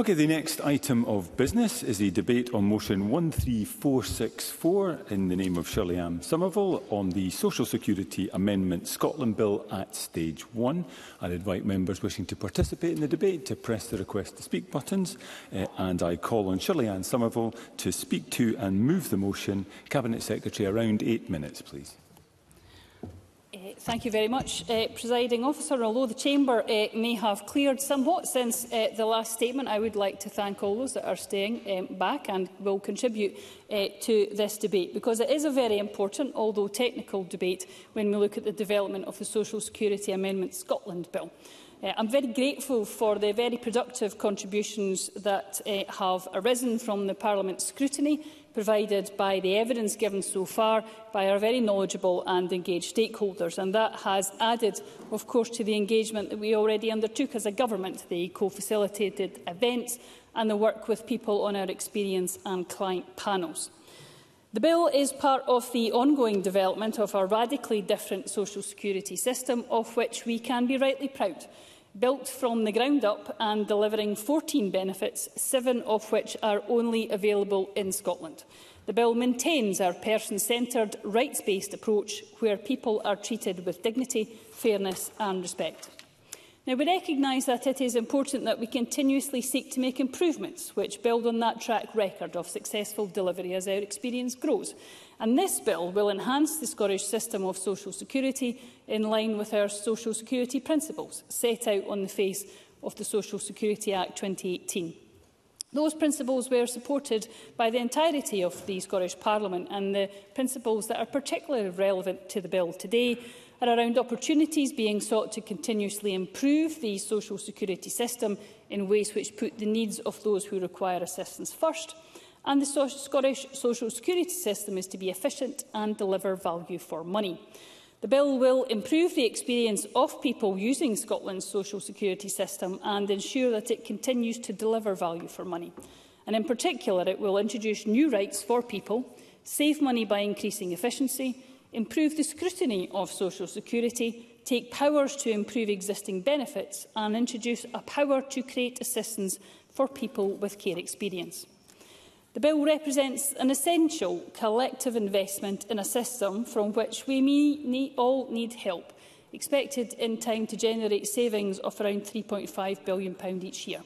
Okay, the next item of business is a debate on motion 13464 in the name of Shirley Ann Somerville on the Social Security Amendment Scotland Bill at stage one. I invite members wishing to participate in the debate to press the request to speak buttons uh, and I call on Shirley Ann Somerville to speak to and move the motion. Cabinet Secretary, around eight minutes, please. Thank you very much, uh, Presiding Officer. Although the Chamber uh, may have cleared somewhat since uh, the last statement, I would like to thank all those that are staying um, back and will contribute uh, to this debate, because it is a very important, although technical, debate when we look at the development of the Social Security Amendment Scotland Bill. Uh, I'm very grateful for the very productive contributions that uh, have arisen from the Parliament's scrutiny provided by the evidence given so far by our very knowledgeable and engaged stakeholders. And that has added, of course, to the engagement that we already undertook as a government, the co-facilitated events and the work with people on our experience and client panels. The bill is part of the ongoing development of our radically different social security system of which we can be rightly proud built from the ground up and delivering 14 benefits, seven of which are only available in Scotland. The bill maintains our person-centred, rights-based approach where people are treated with dignity, fairness and respect. Now, we recognise that it is important that we continuously seek to make improvements which build on that track record of successful delivery as our experience grows. And this bill will enhance the Scottish system of social security in line with our social security principles set out on the face of the Social Security Act 2018. Those principles were supported by the entirety of the Scottish Parliament and the principles that are particularly relevant to the bill today are around opportunities being sought to continuously improve the social security system in ways which put the needs of those who require assistance first – and the so Scottish social security system is to be efficient and deliver value for money. The bill will improve the experience of people using Scotland's social security system and ensure that it continues to deliver value for money. And in particular, it will introduce new rights for people, save money by increasing efficiency, improve the scrutiny of social security, take powers to improve existing benefits and introduce a power to create assistance for people with care experience. The bill represents an essential collective investment in a system from which we need, all need help, expected in time to generate savings of around £3.5 billion each year.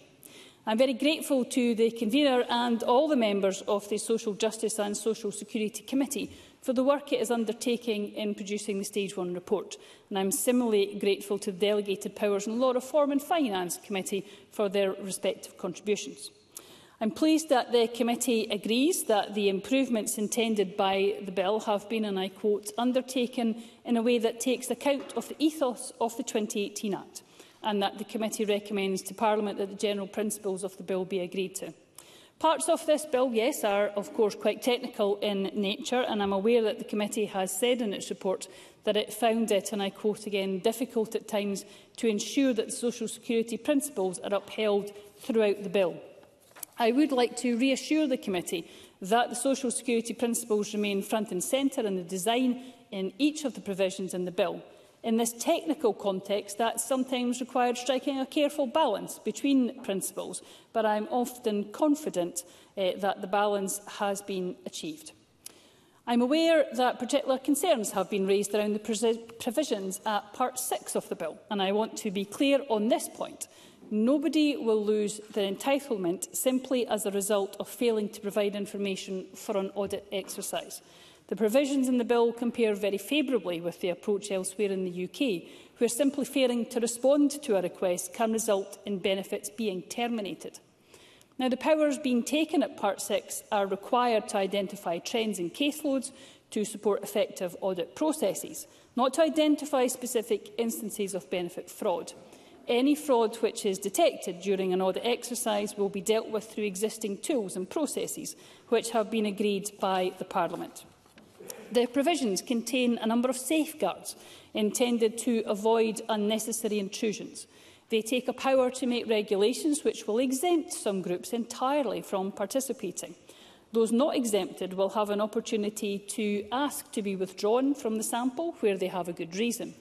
I'm very grateful to the convener and all the members of the Social Justice and Social Security Committee for the work it is undertaking in producing the Stage 1 report. And I'm similarly grateful to the Delegated Powers and Law Reform and Finance Committee for their respective contributions. I'm pleased that the committee agrees that the improvements intended by the bill have been, and I quote, undertaken in a way that takes account of the ethos of the 2018 Act, and that the committee recommends to Parliament that the general principles of the bill be agreed to. Parts of this bill, yes, are of course quite technical in nature, and I'm aware that the committee has said in its report that it found it, and I quote again, difficult at times to ensure that social security principles are upheld throughout the bill. I would like to reassure the committee that the social security principles remain front and centre in the design in each of the provisions in the bill. In this technical context, that sometimes required striking a careful balance between principles, but I am often confident eh, that the balance has been achieved. I'm aware that particular concerns have been raised around the provisions at Part 6 of the Bill, and I want to be clear on this point. Nobody will lose their entitlement simply as a result of failing to provide information for an audit exercise. The provisions in the bill compare very favourably with the approach elsewhere in the UK, where simply failing to respond to a request can result in benefits being terminated. Now, the powers being taken at Part 6 are required to identify trends in caseloads to support effective audit processes, not to identify specific instances of benefit fraud. Any fraud which is detected during an audit exercise will be dealt with through existing tools and processes which have been agreed by the Parliament. The provisions contain a number of safeguards intended to avoid unnecessary intrusions. They take a power to make regulations which will exempt some groups entirely from participating. Those not exempted will have an opportunity to ask to be withdrawn from the sample where they have a good reason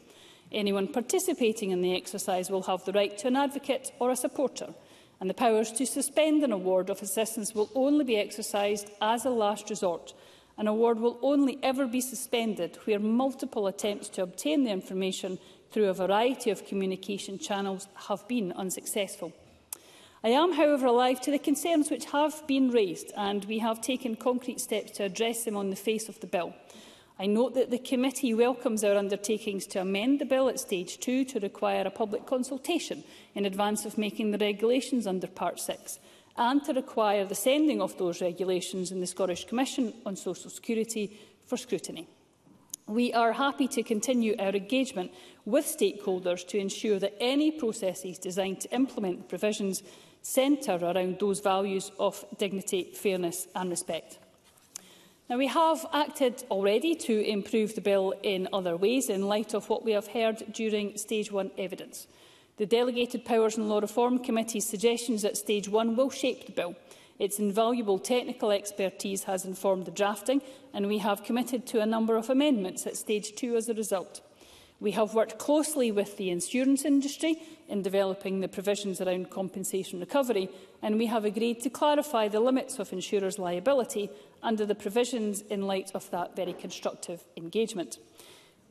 anyone participating in the exercise will have the right to an advocate or a supporter, and the powers to suspend an award of assistance will only be exercised as a last resort. An award will only ever be suspended where multiple attempts to obtain the information through a variety of communication channels have been unsuccessful. I am, however, alive to the concerns which have been raised, and we have taken concrete steps to address them on the face of the bill. I note that the committee welcomes our undertakings to amend the bill at stage two to require a public consultation in advance of making the regulations under Part 6 and to require the sending of those regulations in the Scottish Commission on Social Security for scrutiny. We are happy to continue our engagement with stakeholders to ensure that any processes designed to implement the provisions centre around those values of dignity, fairness and respect. Now, we have acted already to improve the bill in other ways in light of what we have heard during Stage 1 evidence. The Delegated Powers and Law Reform Committee's suggestions at Stage 1 will shape the bill. Its invaluable technical expertise has informed the drafting, and we have committed to a number of amendments at Stage 2 as a result. We have worked closely with the insurance industry in developing the provisions around compensation recovery, and we have agreed to clarify the limits of insurers' liability under the provisions in light of that very constructive engagement.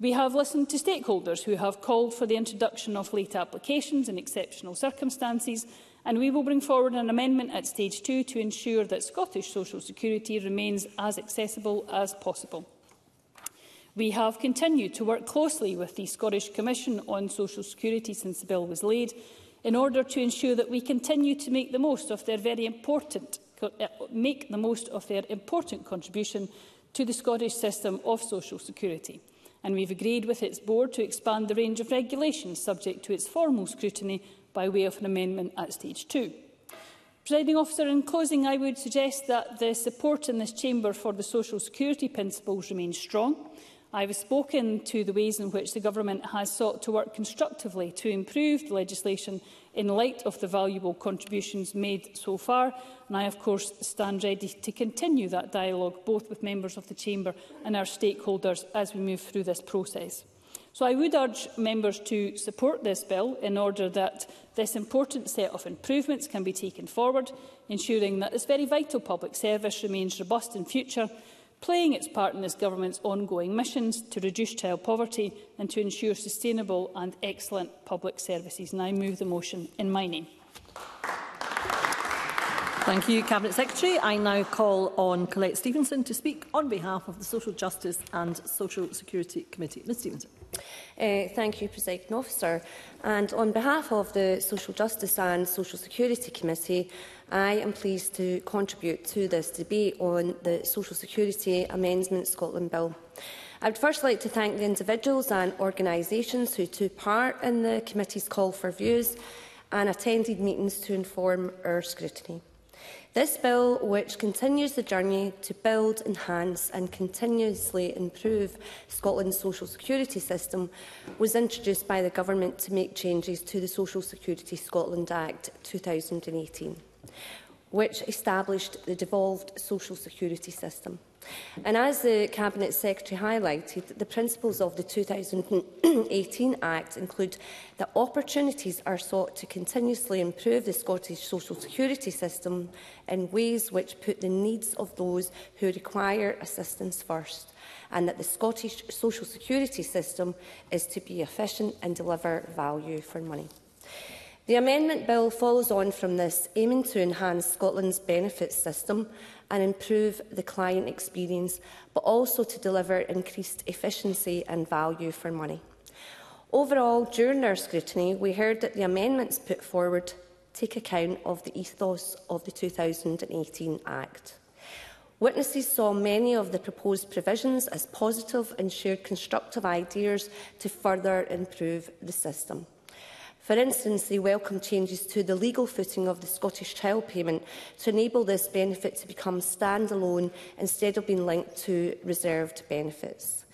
We have listened to stakeholders who have called for the introduction of late applications in exceptional circumstances, and we will bring forward an amendment at stage two to ensure that Scottish social security remains as accessible as possible. We have continued to work closely with the Scottish Commission on Social Security since the bill was laid in order to ensure that we continue to make the most of their very important eh, make the most of their important contribution to the Scottish system of social security and we've agreed with its board to expand the range of regulations subject to its formal scrutiny by way of an amendment at stage 2. Presiding officer, in closing, I would suggest that the support in this chamber for the social security principles remains strong. I have spoken to the ways in which the Government has sought to work constructively to improve the legislation in light of the valuable contributions made so far, and I, of course, stand ready to continue that dialogue both with members of the Chamber and our stakeholders as we move through this process. So I would urge members to support this bill in order that this important set of improvements can be taken forward, ensuring that this very vital public service remains robust in future playing its part in this government's ongoing missions to reduce child poverty and to ensure sustainable and excellent public services. And I move the motion in my name. Thank you, Cabinet Secretary. I now call on Colette Stevenson to speak on behalf of the Social Justice and Social Security Committee. Ms Stevenson. Uh, thank you, President Officer. And on behalf of the Social Justice and Social Security Committee, I am pleased to contribute to this debate on the Social Security Amendment Scotland Bill. I would first like to thank the individuals and organisations who took part in the committee's call for views and attended meetings to inform our scrutiny. This bill, which continues the journey to build, enhance and continuously improve Scotland's social security system, was introduced by the Government to make changes to the Social Security Scotland Act 2018 which established the devolved social security system. And as the Cabinet Secretary highlighted, the principles of the 2018 Act include that opportunities are sought to continuously improve the Scottish social security system in ways which put the needs of those who require assistance first, and that the Scottish social security system is to be efficient and deliver value for money. The Amendment Bill follows on from this, aiming to enhance Scotland's benefits system and improve the client experience, but also to deliver increased efficiency and value for money. Overall, during our scrutiny, we heard that the amendments put forward take account of the ethos of the 2018 Act. Witnesses saw many of the proposed provisions as positive and shared constructive ideas to further improve the system. For instance, they welcome changes to the legal footing of the Scottish Child Payment to enable this benefit to become standalone instead of being linked to reserved benefits.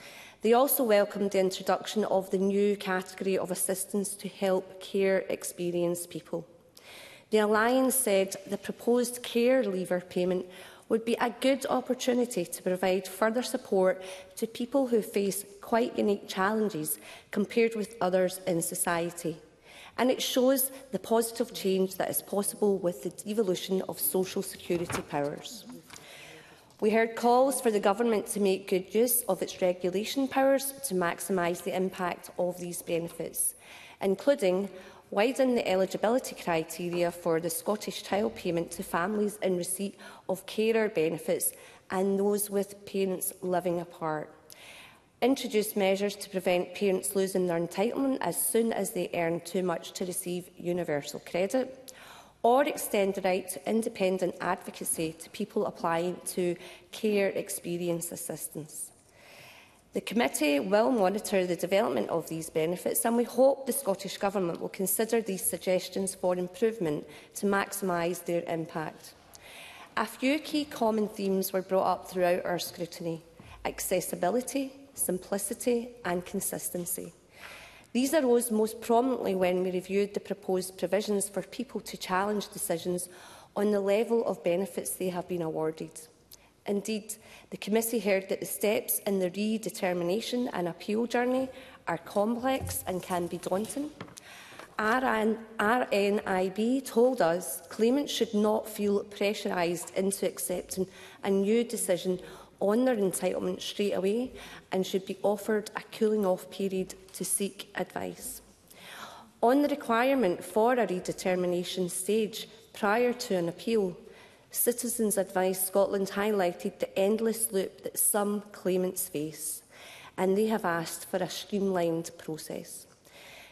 They also welcomed the introduction of the new category of assistance to help care experienced people. The Alliance said the proposed care lever payment would be a good opportunity to provide further support to people who face quite unique challenges compared with others in society and it shows the positive change that is possible with the devolution of social security powers. We heard calls for the government to make good use of its regulation powers to maximise the impact of these benefits, including widen the eligibility criteria for the Scottish Child Payment to families in receipt of carer benefits and those with parents living apart introduce measures to prevent parents losing their entitlement as soon as they earn too much to receive universal credit, or extend the right to independent advocacy to people applying to care experience assistance. The committee will monitor the development of these benefits and we hope the Scottish Government will consider these suggestions for improvement to maximise their impact. A few key common themes were brought up throughout our scrutiny. Accessibility, simplicity and consistency. These arose most prominently when we reviewed the proposed provisions for people to challenge decisions on the level of benefits they have been awarded. Indeed, the committee heard that the steps in the redetermination and appeal journey are complex and can be daunting. RNIB told us claimants should not feel pressurised into accepting a new decision on their entitlement straight away and should be offered a cooling off period to seek advice. On the requirement for a redetermination stage prior to an appeal, Citizens Advice Scotland highlighted the endless loop that some claimants face, and they have asked for a streamlined process.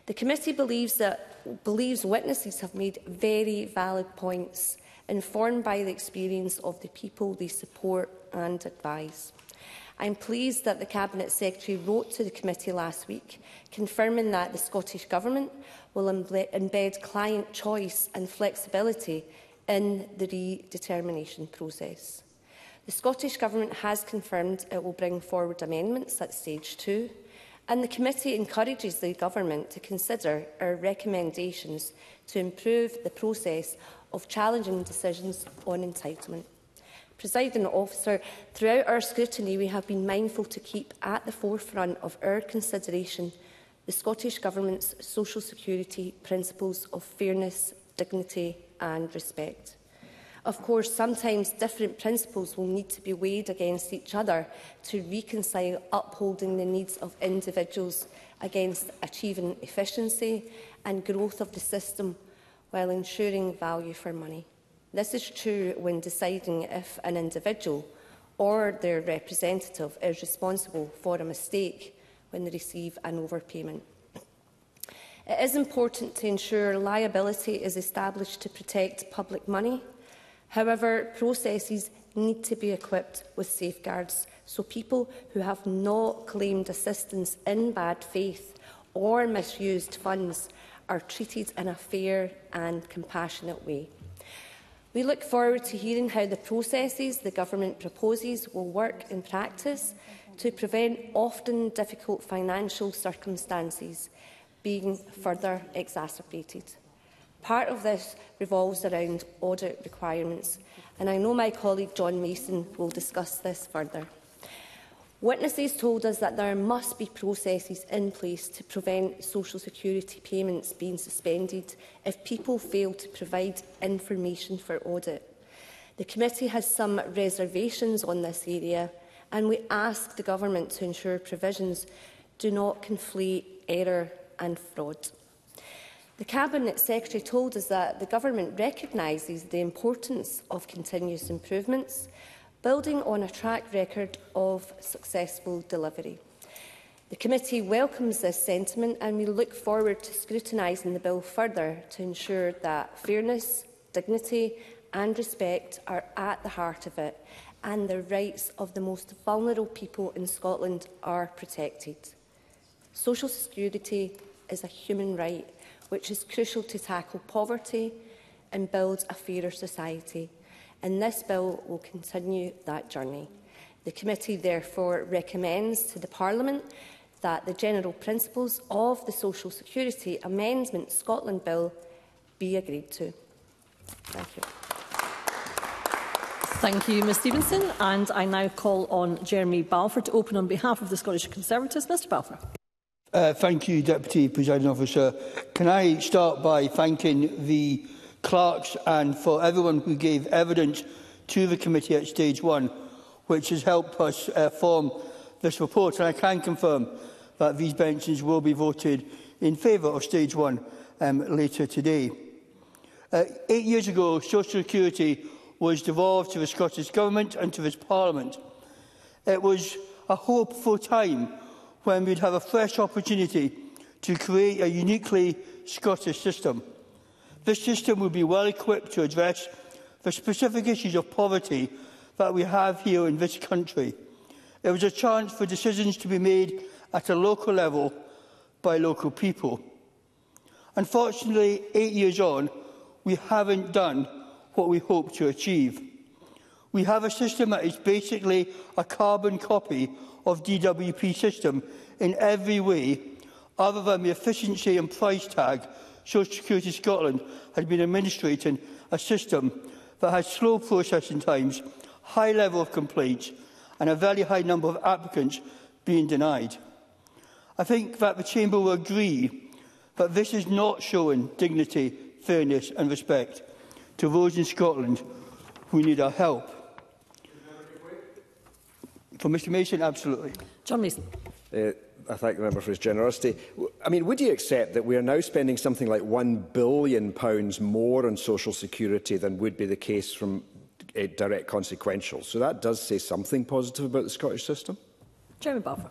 The committee believes that believes witnesses have made very valid points informed by the experience of the people they support and advise. I'm pleased that the Cabinet Secretary wrote to the committee last week confirming that the Scottish Government will embed client choice and flexibility in the redetermination process. The Scottish Government has confirmed it will bring forward amendments at stage two, and the committee encourages the Government to consider our recommendations to improve the process of challenging decisions on entitlement. Presiding officer, throughout our scrutiny we have been mindful to keep at the forefront of our consideration the Scottish Government's social security principles of fairness, dignity and respect. Of course, sometimes different principles will need to be weighed against each other to reconcile upholding the needs of individuals against achieving efficiency and growth of the system while ensuring value for money. This is true when deciding if an individual or their representative is responsible for a mistake when they receive an overpayment. It is important to ensure liability is established to protect public money. However, processes need to be equipped with safeguards so people who have not claimed assistance in bad faith or misused funds are treated in a fair and compassionate way. We look forward to hearing how the processes the Government proposes will work in practice to prevent often difficult financial circumstances being further exacerbated. Part of this revolves around audit requirements, and I know my colleague John Mason will discuss this further. Witnesses told us that there must be processes in place to prevent social security payments being suspended if people fail to provide information for audit. The committee has some reservations on this area and we ask the government to ensure provisions do not conflate error and fraud. The Cabinet Secretary told us that the Government recognises the importance of continuous improvements building on a track record of successful delivery. The committee welcomes this sentiment and we look forward to scrutinising the bill further to ensure that fairness, dignity and respect are at the heart of it and the rights of the most vulnerable people in Scotland are protected. Social security is a human right which is crucial to tackle poverty and build a fairer society and this bill will continue that journey. The committee therefore recommends to the Parliament that the general principles of the Social Security Amendment Scotland Bill be agreed to. Thank you. Thank you, Ms Stevenson. And I now call on Jeremy Balfour to open on behalf of the Scottish Conservatives. Mr Balfour. Uh, thank you, Deputy Presiding Officer. Can I start by thanking the clerks and for everyone who gave evidence to the committee at stage one, which has helped us uh, form this report. And I can confirm that these benches will be voted in favour of stage one um, later today. Uh, eight years ago, Social Security was devolved to the Scottish Government and to this Parliament. It was a hopeful time when we'd have a fresh opportunity to create a uniquely Scottish system. This system will be well equipped to address the specific issues of poverty that we have here in this country. It was a chance for decisions to be made at a local level by local people. Unfortunately, eight years on, we haven't done what we hope to achieve. We have a system that is basically a carbon copy of DWP system in every way, other than the efficiency and price tag Social Security Scotland had been administrating a system that has slow processing times, high level of complaints and a very high number of applicants being denied. I think that the Chamber will agree that this is not showing dignity, fairness and respect to those in Scotland who need our help. For Mr Mason, absolutely. John Mason. Uh, I thank the member for his generosity. I mean, would you accept that we are now spending something like £1 billion more on social security than would be the case from a eh, direct consequential? So that does say something positive about the Scottish system. Chairman Balfour.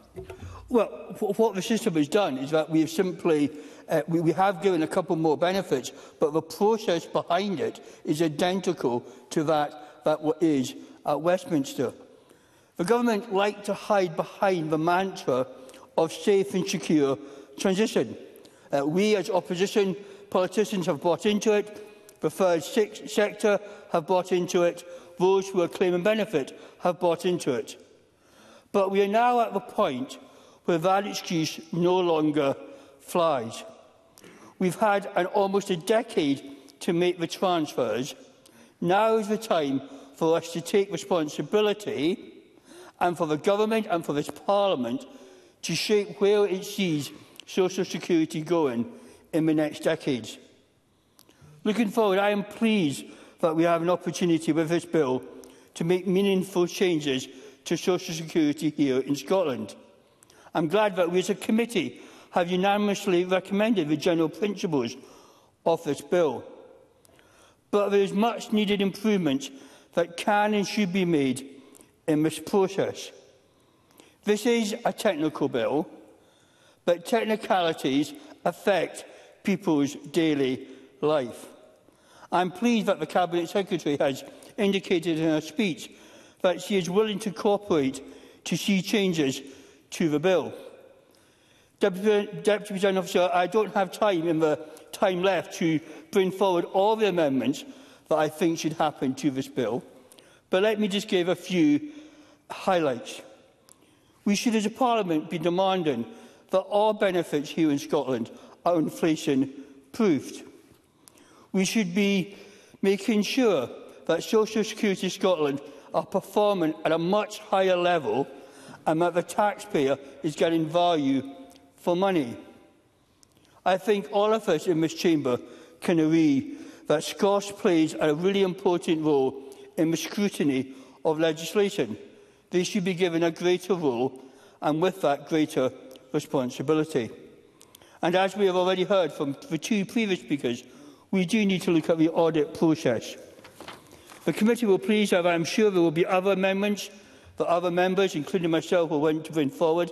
Well, what the system has done is that we have simply, uh, we, we have given a couple more benefits, but the process behind it is identical to that that what is at Westminster. The government like to hide behind the mantra of safe and secure transition. Uh, we as opposition politicians have bought into it, the third sector have bought into it, those who are claiming benefit have bought into it. But we are now at the point where that excuse no longer flies. We've had an, almost a decade to make the transfers. Now is the time for us to take responsibility and for the government and for this parliament to shape where it sees Social Security going in the next decades. Looking forward, I am pleased that we have an opportunity with this bill to make meaningful changes to Social Security here in Scotland. I'm glad that we as a committee have unanimously recommended the general principles of this bill. But there is much needed improvement that can and should be made in this process. This is a technical bill, but technicalities affect people's daily life. I'm pleased that the Cabinet Secretary has indicated in her speech that she is willing to cooperate to see changes to the bill. Deputy, Deputy President Officer, I don't have time in the time left to bring forward all the amendments that I think should happen to this bill, but let me just give a few highlights. We should, as a Parliament, be demanding that all benefits here in Scotland are inflation-proofed. We should be making sure that Social Security Scotland are performing at a much higher level and that the taxpayer is getting value for money. I think all of us in this chamber can agree that Scots plays a really important role in the scrutiny of legislation they should be given a greater role and with that greater responsibility. And as we have already heard from the two previous speakers, we do need to look at the audit process. The committee will please have, I'm sure there will be other amendments that other members, including myself, will want to bring forward.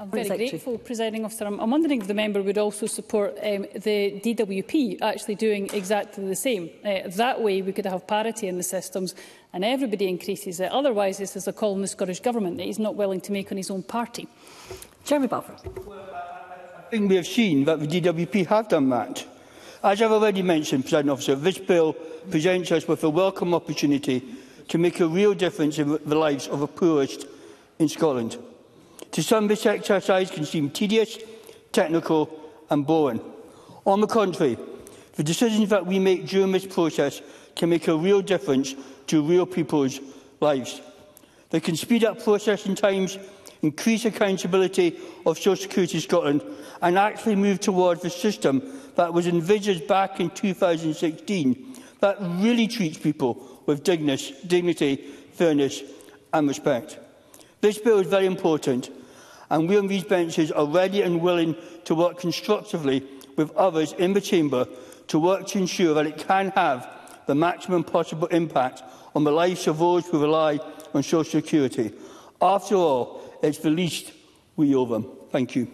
I'm very Secretary. grateful, Presiding Officer. I'm, I'm, wondering if the member would also support um, the DWP actually doing exactly the same. Uh, that way we could have parity in the systems and everybody increases it. Otherwise, this is a call on the Scottish Government that he's not willing to make on his own party. Jeremy Balfour. Well, I, I think we have seen that the DWP have done that. As I've already mentioned, President Officer, this bill presents us with a welcome opportunity to make a real difference in the lives of the poorest in Scotland. To some, this exercise can seem tedious, technical and boring. On the contrary, the decisions that we make during this process can make a real difference to real people's lives. They can speed up processing times, increase accountability of Social Security Scotland and actually move towards the system that was envisaged back in 2016 that really treats people with dignity, dignity fairness and respect. This bill is very important and we on these benches are ready and willing to work constructively with others in the chamber to work to ensure that it can have the maximum possible impact on the lives of those who rely on social security. After all, it's the least we owe them. Thank you.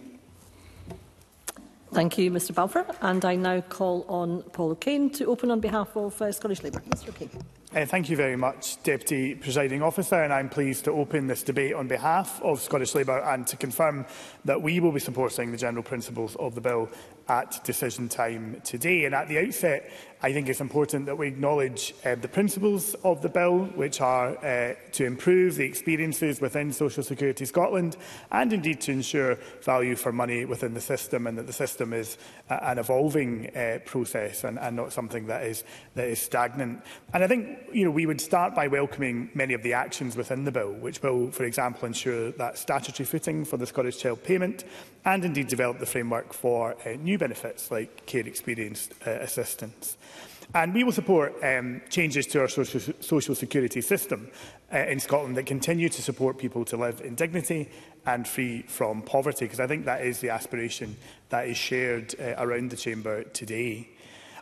Thank you, Mr Balfour. And I now call on Paul O'Kane to open on behalf of uh, Scottish Labour. Mr O'Kane. Uh, thank you very much, Deputy Presiding Officer, and I'm pleased to open this debate on behalf of Scottish Labour and to confirm that we will be supporting the general principles of the bill at decision time today. And at the outset, I think it's important that we acknowledge uh, the principles of the bill, which are uh, to improve the experiences within Social Security Scotland and indeed to ensure value for money within the system and that the system is uh, an evolving uh, process and, and not something that is, that is stagnant. And I think you know, we would start by welcoming many of the actions within the bill, which will, for example, ensure that statutory footing for the Scottish Child Payment and indeed develop the framework for uh, new new benefits like care experience uh, assistance. And we will support um, changes to our social, social security system uh, in Scotland that continue to support people to live in dignity and free from poverty, because I think that is the aspiration that is shared uh, around the Chamber today.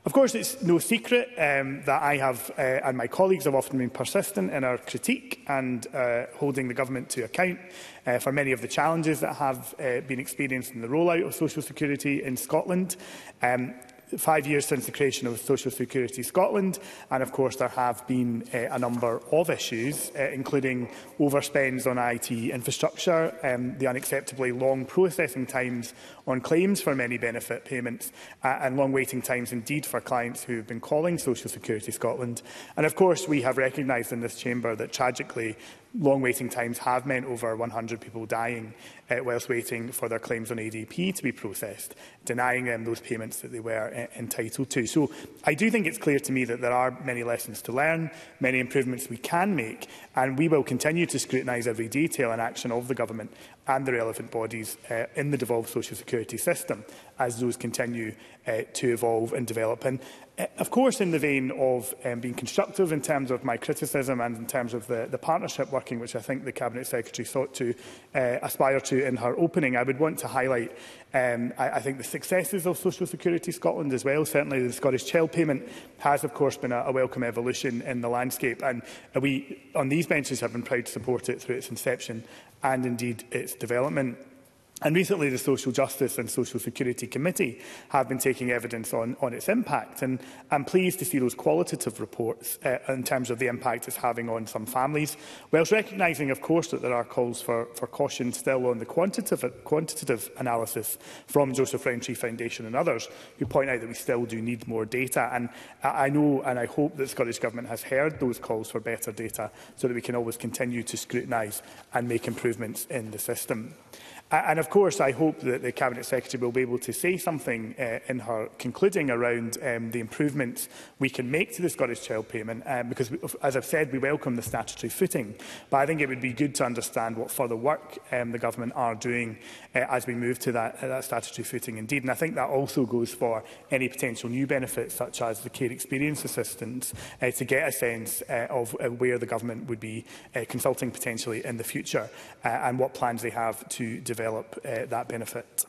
Of course, it's no secret um, that I have uh, and my colleagues have often been persistent in our critique and uh, holding the government to account uh, for many of the challenges that have uh, been experienced in the rollout of social security in Scotland. Um, five years since the creation of Social Security Scotland, and of course there have been uh, a number of issues, uh, including overspends on IT infrastructure, um, the unacceptably long processing times on claims for many benefit payments, uh, and long waiting times indeed for clients who have been calling Social Security Scotland. And of course we have recognised in this chamber that tragically long waiting times have meant over 100 people dying uh, whilst waiting for their claims on ADP to be processed, denying them um, those payments that they were uh, entitled to. So I do think it's clear to me that there are many lessons to learn, many improvements we can make, and we will continue to scrutinise every detail and action of the Government and the relevant bodies uh, in the devolved social security system as those continue uh, to evolve and develop. And Eh, of course, in the vein of um, being constructive in terms of my criticism and in terms of the, the partnership working, which I think the Cabinet Secretary sought to uh, aspire to in her opening, I would want to highlight, um, I, I think, the successes of Social Security Scotland as well. Certainly, the Scottish Child Payment has, of course, been a, a welcome evolution in the landscape, and we, on these benches, have been proud to support it through its inception and, indeed, its development. And recently, the Social Justice and Social Security Committee have been taking evidence on, on its impact. And I'm pleased to see those qualitative reports uh, in terms of the impact it's having on some families, whilst recognising, of course, that there are calls for, for caution still on the quantitative, quantitative analysis from Joseph Rowntree Foundation and others, who point out that we still do need more data. And I know and I hope that the Scottish Government has heard those calls for better data so that we can always continue to scrutinise and make improvements in the system. And of course, I hope that the Cabinet Secretary will be able to say something uh, in her concluding around um, the improvements we can make to the Scottish Child Payment, um, because, we, as I've said, we welcome the statutory footing. But I think it would be good to understand what further work um, the Government are doing uh, as we move to that, uh, that statutory footing indeed. And I think that also goes for any potential new benefits, such as the care experience assistance, uh, to get a sense uh, of uh, where the Government would be uh, consulting potentially in the future uh, and what plans they have to develop develop uh, that benefit.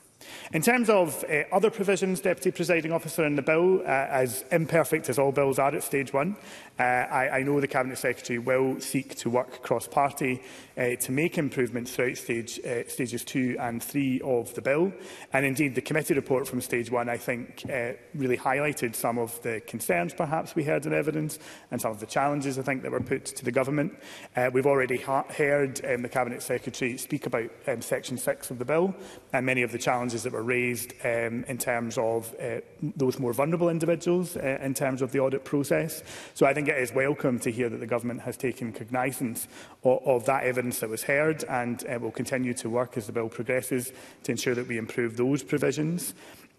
In terms of uh, other provisions, Deputy Presiding Officer, in the bill, uh, as imperfect as all bills are at stage one, uh, I, I know the Cabinet Secretary will seek to work cross-party uh, to make improvements throughout stage, uh, stages two and three of the bill. And indeed, the committee report from stage one, I think, uh, really highlighted some of the concerns perhaps we heard in evidence and some of the challenges, I think, that were put to the government. Uh, we've already heard um, the Cabinet Secretary speak about um, section six of the bill and many of the challenges challenges that were raised um, in terms of uh, those more vulnerable individuals uh, in terms of the audit process. So I think it is welcome to hear that the government has taken cognizance of, of that evidence that was heard and uh, will continue to work as the bill progresses to ensure that we improve those provisions.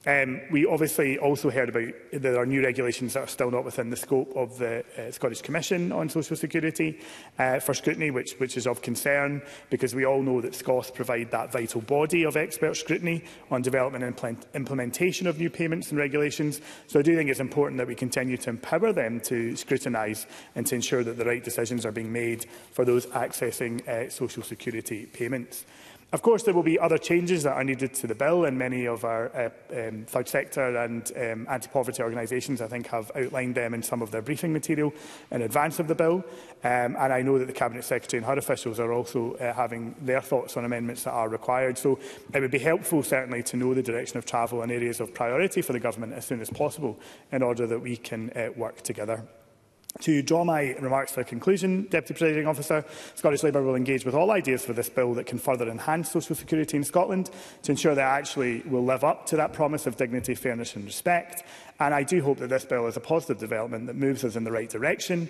Um, we obviously also heard about there are new regulations that are still not within the scope of the uh, Scottish Commission on Social Security uh, for scrutiny, which, which is of concern because we all know that SCOS provide that vital body of expert scrutiny on development and implement implementation of new payments and regulations. So I do think it's important that we continue to empower them to scrutinise and to ensure that the right decisions are being made for those accessing uh, Social Security payments. Of course, there will be other changes that are needed to the bill, and many of our uh, um, third sector and um, anti-poverty organisations, I think, have outlined them in some of their briefing material in advance of the bill. Um, and I know that the Cabinet Secretary and her officials are also uh, having their thoughts on amendments that are required. So it would be helpful, certainly, to know the direction of travel and areas of priority for the Government as soon as possible in order that we can uh, work together To draw my remarks to a conclusion, Deputy Presiding Officer, Scottish Labour will engage with all ideas for this bill that can further enhance social security in Scotland to ensure that it actually will live up to that promise of dignity, fairness and respect. And I do hope that this bill is a positive development that moves us in the right direction,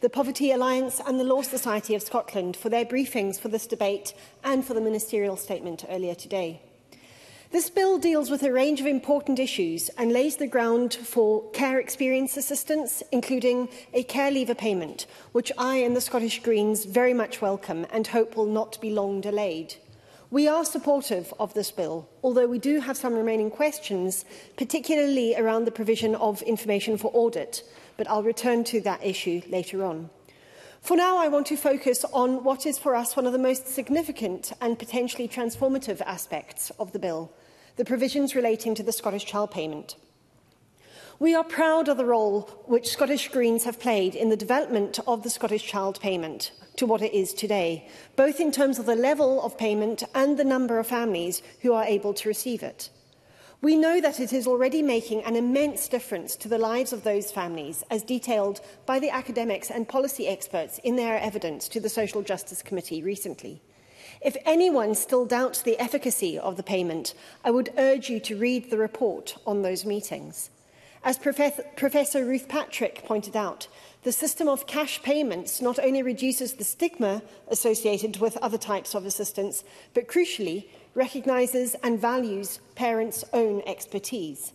the Poverty Alliance and the Law Society of Scotland for their briefings for this debate and for the ministerial statement earlier today. This bill deals with a range of important issues and lays the ground for care experience assistance, including a care leaver payment, which I and the Scottish Greens very much welcome and hope will not be long delayed. We are supportive of this bill, although we do have some remaining questions, particularly around the provision of information for audit, but I'll return to that issue later on. For now, I want to focus on what is for us one of the most significant and potentially transformative aspects of the bill, the provisions relating to the Scottish Child Payment. We are proud of the role which Scottish Greens have played in the development of the Scottish Child Payment to what it is today, both in terms of the level of payment and the number of families who are able to receive it. We know that it is already making an immense difference to the lives of those families, as detailed by the academics and policy experts in their evidence to the Social Justice Committee recently. If anyone still doubts the efficacy of the payment, I would urge you to read the report on those meetings. As Prof Professor Ruth Patrick pointed out, the system of cash payments not only reduces the stigma associated with other types of assistance, but crucially recognises and values parents' own expertise.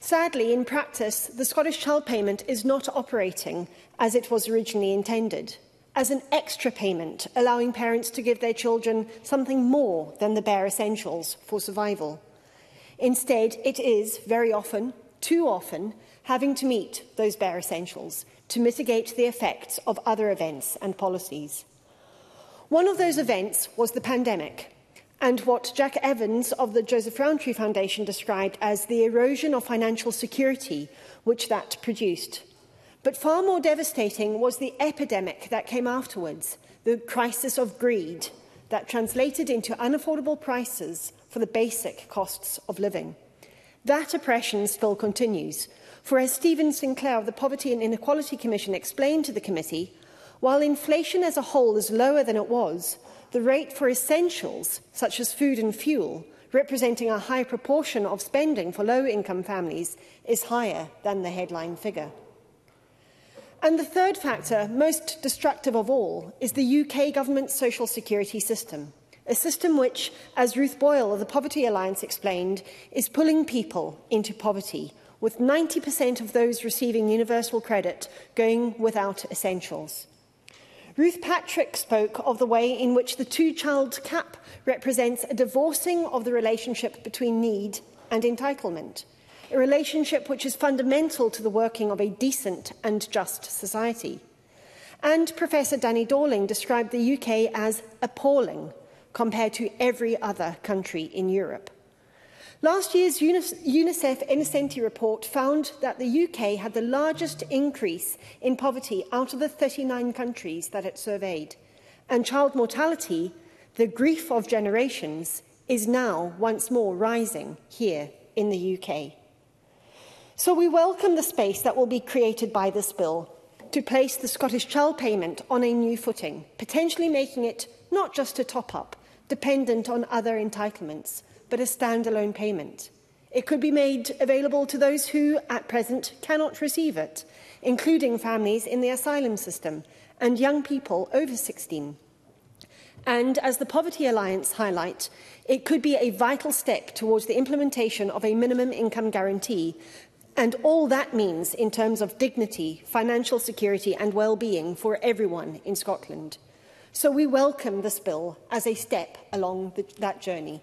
Sadly, in practice, the Scottish Child Payment is not operating as it was originally intended as an extra payment, allowing parents to give their children something more than the bare essentials for survival. Instead, it is very often, too often, having to meet those bare essentials to mitigate the effects of other events and policies. One of those events was the pandemic and what Jack Evans of the Joseph Rowntree Foundation described as the erosion of financial security which that produced. But far more devastating was the epidemic that came afterwards, the crisis of greed that translated into unaffordable prices for the basic costs of living. That oppression still continues, for as Stephen Sinclair of the Poverty and Inequality Commission explained to the committee, while inflation as a whole is lower than it was, the rate for essentials, such as food and fuel, representing a high proportion of spending for low-income families, is higher than the headline figure. And the third factor, most destructive of all, is the UK government's social security system, a system which, as Ruth Boyle of the Poverty Alliance explained, is pulling people into poverty, with 90% of those receiving universal credit going without essentials. Ruth Patrick spoke of the way in which the two-child cap represents a divorcing of the relationship between need and entitlement – a relationship which is fundamental to the working of a decent and just society. And Professor Danny Dorling described the UK as appalling compared to every other country in Europe. Last year's UNICEF Innocenti report found that the UK had the largest increase in poverty out of the 39 countries that it surveyed. And child mortality, the grief of generations, is now once more rising here in the UK. So we welcome the space that will be created by this bill to place the Scottish Child Payment on a new footing, potentially making it not just a top-up, dependent on other entitlements, but a standalone payment. It could be made available to those who, at present, cannot receive it, including families in the asylum system and young people over 16. And as the Poverty Alliance highlight, it could be a vital step towards the implementation of a minimum income guarantee And all that means in terms of dignity, financial security and well-being for everyone in Scotland. So we welcome this bill as a step along the, that journey.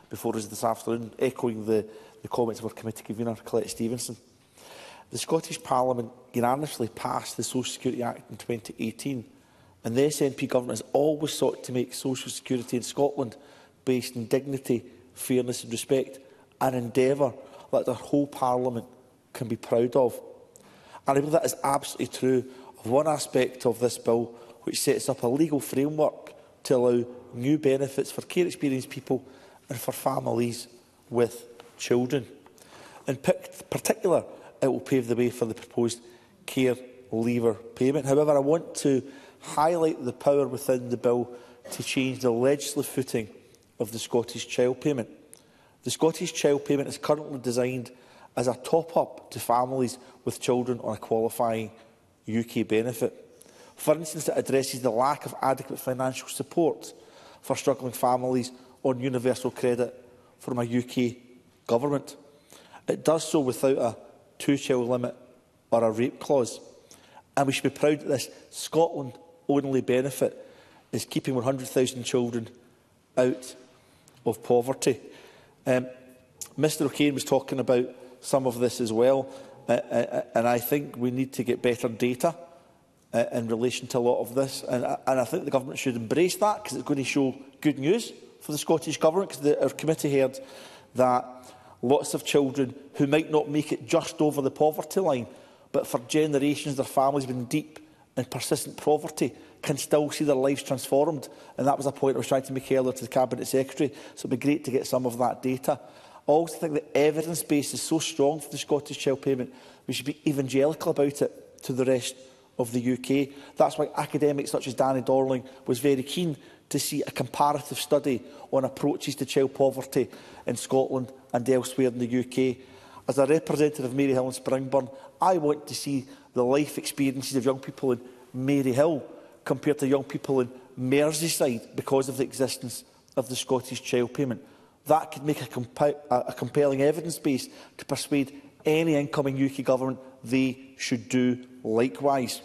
before us this afternoon, echoing the, the comments of our committee convener, Colette Stevenson. The Scottish Parliament unanimously passed the Social Security Act in 2018, and the SNP government has always sought to make social security in Scotland based on dignity, fairness and respect, an endeavour that the whole Parliament can be proud of. And I believe that is absolutely true of one aspect of this bill, which sets up a legal framework to allow new benefits for care experienced people and for families with children. In particular, it will pave the way for the proposed care lever payment. However, I want to highlight the power within the bill to change the legislative footing of the Scottish Child Payment. The Scottish Child Payment is currently designed as a top-up to families with children on a qualifying UK benefit. For instance, it addresses the lack of adequate financial support for struggling families on universal credit from a UK government. It does so without a two-child limit or a rape clause. And we should be proud that this Scotland-only benefit is keeping 100,000 children out of poverty. Um, Mr O'Kane was talking about some of this as well, uh, uh, and I think we need to get better data uh, in relation to a lot of this. And, uh, and I think the government should embrace that because it's going to show good news for the Scottish Government because the, our committee heard that lots of children who might not make it just over the poverty line, but for generations their families have been deep in persistent poverty can still see their lives transformed. And that was a point I was trying to make earlier to the Cabinet Secretary. So it'd be great to get some of that data. I also think the evidence base is so strong for the Scottish Child Payment, we should be evangelical about it to the rest of the UK. That's why academics such as Danny Dorling was very keen to see a comparative study on approaches to child poverty in Scotland and elsewhere in the UK. As a representative of Hill and Springburn, I want to see the life experiences of young people in Mary Hill compared to young people in Merseyside because of the existence of the Scottish Child Payment. That could make a, a compelling evidence base to persuade any incoming UK government they should do likewise.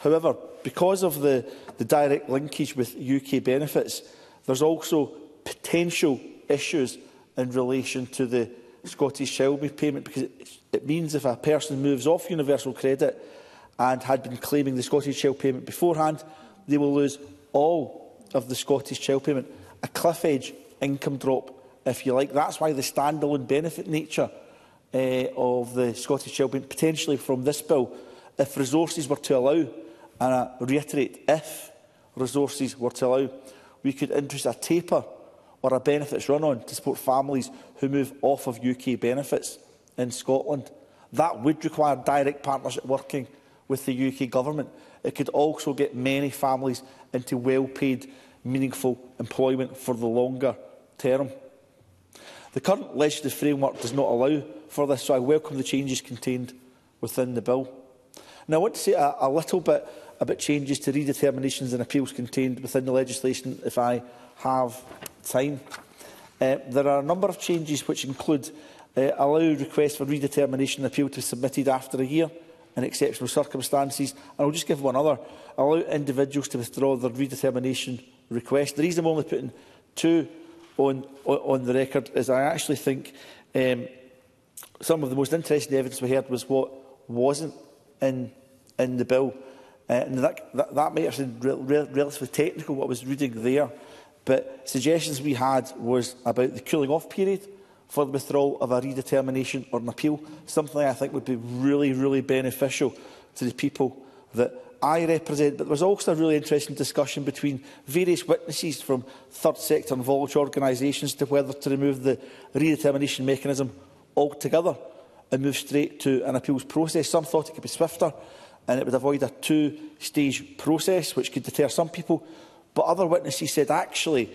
However, because of the, the direct linkage with UK benefits, there's also potential issues in relation to the Scottish Child payment because it, it means if a person moves off universal credit, and had been claiming the Scottish Child Payment beforehand, they will lose all of the Scottish Child Payment. A cliff edge income drop, if you like. That's why the standalone benefit nature uh, of the Scottish Child Payment, potentially from this bill, if resources were to allow, and I reiterate, if resources were to allow, we could introduce a taper or a benefits run-on to support families who move off of UK benefits in Scotland. That would require direct partnership working with the UK government. It could also get many families into well-paid, meaningful employment for the longer term. The current legislative framework does not allow for this, so I welcome the changes contained within the bill. Now, I want to say a, a little bit about changes to redeterminations and appeals contained within the legislation, if I have time. Uh, there are a number of changes which include uh, allow requests for redetermination appeal to be submitted after a year, in exceptional circumstances. And I'll just give one other. Allow individuals to withdraw their redetermination request. The reason I'm only putting two on, on, on the record is I actually think um, some of the most interesting evidence we heard was what wasn't in, in the bill. Uh, and that, that, that might have been re re relatively technical, what I was reading there. But suggestions we had was about the cooling off period for the withdrawal of a redetermination or an appeal, something I think would be really, really beneficial to the people that I represent. But there was also a really interesting discussion between various witnesses from third sector and voluntary organisations to whether to remove the redetermination mechanism altogether and move straight to an appeals process. Some thought it could be swifter and it would avoid a two-stage process, which could deter some people. But other witnesses said actually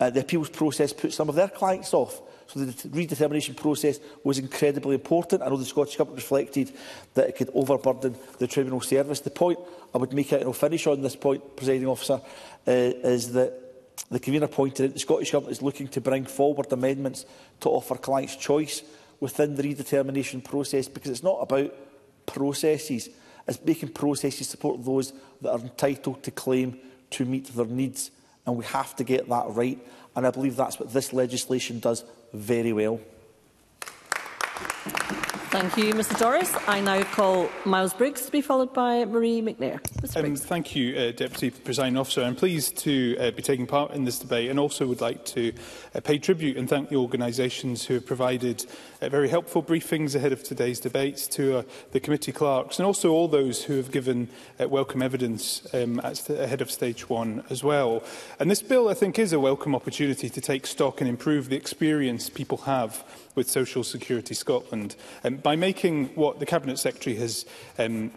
uh, the appeals process put some of their clients off So the redetermination process was incredibly important. I know the Scottish Government reflected that it could overburden the tribunal service. The point I would make it, and I'll finish on this point, presiding officer, uh, is that the convener pointed out the Scottish Government is looking to bring forward amendments to offer clients choice within the redetermination process because it's not about processes. It's making processes support those that are entitled to claim to meet their needs. And we have to get that right. And I believe that's what this legislation does very well. Thank you, Mr Doris. I now call Miles Briggs to be followed by Marie McNair. Mr um, thank you, uh, Deputy Presiding Officer. I'm pleased to uh, be taking part in this debate and also would like to uh, pay tribute and thank the organisations who have provided uh, very helpful briefings ahead of today's debates to uh, the committee clerks and also all those who have given uh, welcome evidence um, at, ahead of stage one as well. And this bill, I think, is a welcome opportunity to take stock and improve the experience people have with Social Security Scotland um, by making what the Cabinet Secretary has um,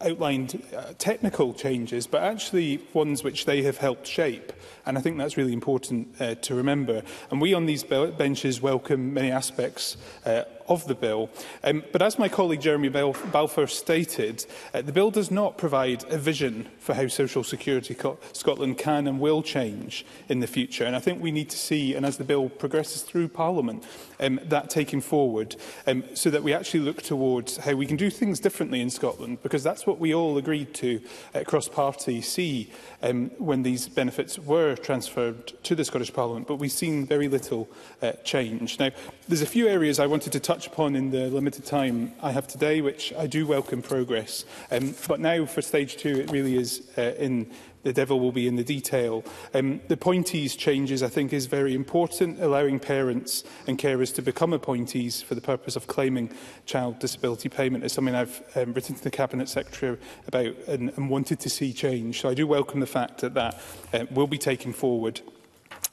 outlined uh, technical changes, but actually ones which they have helped shape. And I think that's really important uh, to remember. And we on these benches welcome many aspects uh, of the bill. Um, but as my colleague Jeremy Balfour stated, uh, the bill does not provide a vision for how Social Security Co Scotland can and will change in the future. And I think we need to see, and as the bill progresses through Parliament, um, that taken forward um, so that we actually look towards how we can do things differently in Scotland, because that's what we all agreed to uh, cross-party see um, when these benefits were transferred to the Scottish Parliament. But we've seen very little uh, change. Now, there's a few areas I wanted to touch touch upon in the limited time I have today, which I do welcome progress. Um, but now for stage two, it really is uh, in the devil will be in the detail. Um, the appointees changes, I think, is very important, allowing parents and carers to become appointees for the purpose of claiming child disability payment is something I've um, written to the Cabinet Secretary about and, and wanted to see change. So I do welcome the fact that that uh, will be taken forward.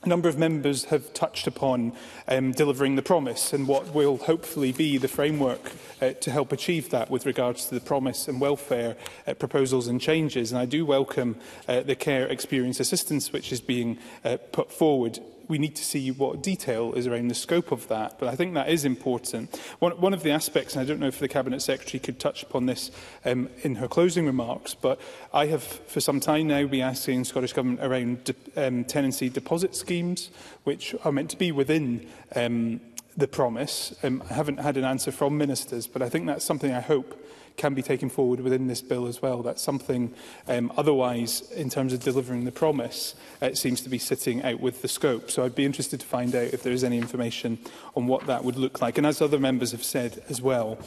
A number of members have touched upon um, delivering the promise and what will hopefully be the framework uh, to help achieve that with regards to the promise and welfare uh, proposals and changes. And I do welcome uh, the Care Experience Assistance, which is being uh, put forward we need to see what detail is around the scope of that. But I think that is important. One, one of the aspects, and I don't know if the Cabinet Secretary could touch upon this um, in her closing remarks, but I have for some time now been asking Scottish Government around de um, tenancy deposit schemes, which are meant to be within um, the promise. Um, I haven't had an answer from ministers, but I think that's something I hope can be taken forward within this bill as well. That's something um, otherwise, in terms of delivering the promise, uh, it seems to be sitting out with the scope. So I'd be interested to find out if there is any information on what that would look like. And as other members have said as well,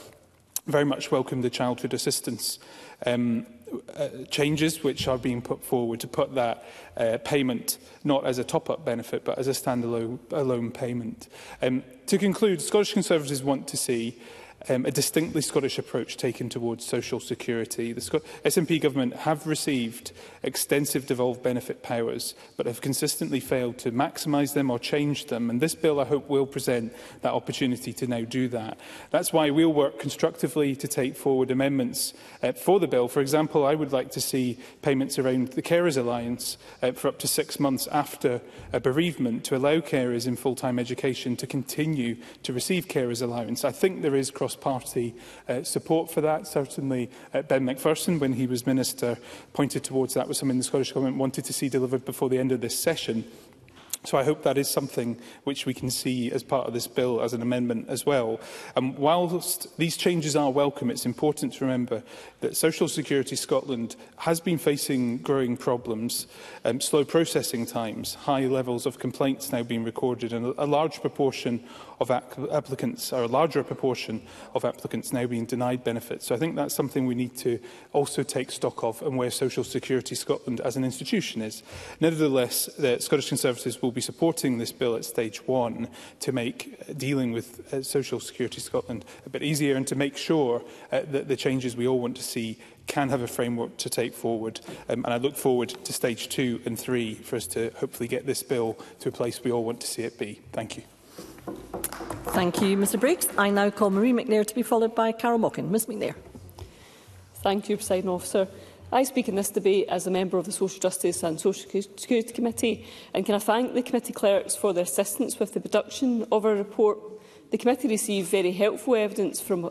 very much welcome the childhood assistance um, uh, changes which are being put forward to put that uh, payment not as a top-up benefit but as a standalone payment. Um, to conclude, Scottish Conservatives want to see um, a distinctly Scottish approach taken towards social security. The Sc SNP government have received extensive devolved benefit powers, but have consistently failed to maximise them or change them. And this bill, I hope, will present that opportunity to now do that. That's why we'll work constructively to take forward amendments uh, for the bill. For example, I would like to see payments around the Carers Alliance uh, for up to six months after a bereavement to allow carers in full-time education to continue to receive carers allowance. I think there is cross cross-party uh, support for that. Certainly, uh, Ben McPherson, when he was Minister, pointed towards that was something the Scottish Government wanted to see delivered before the end of this session. So I hope that is something which we can see as part of this bill as an amendment as well. And um, whilst these changes are welcome, it's important to remember that Social Security Scotland has been facing growing problems, um, slow processing times, high levels of complaints now being recorded, and a large proportion of applicants, or a larger proportion of applicants now being denied benefits. So I think that's something we need to also take stock of and where Social Security Scotland as an institution is. Nevertheless, the Scottish Conservatives will will be supporting this bill at stage one to make uh, dealing with uh, Social Security Scotland a bit easier and to make sure uh, that the changes we all want to see can have a framework to take forward. Um, and I look forward to stage two and three for us to hopefully get this bill to a place we all want to see it be. Thank you. Thank you, Mr Briggs. I now call Marie McNair to be followed by Carol Mockin. Ms McNair. Thank you, President Officer. I speak in this debate as a member of the Social Justice and Social Security Committee and can I thank the committee clerks for their assistance with the production of our report. The committee received very helpful evidence from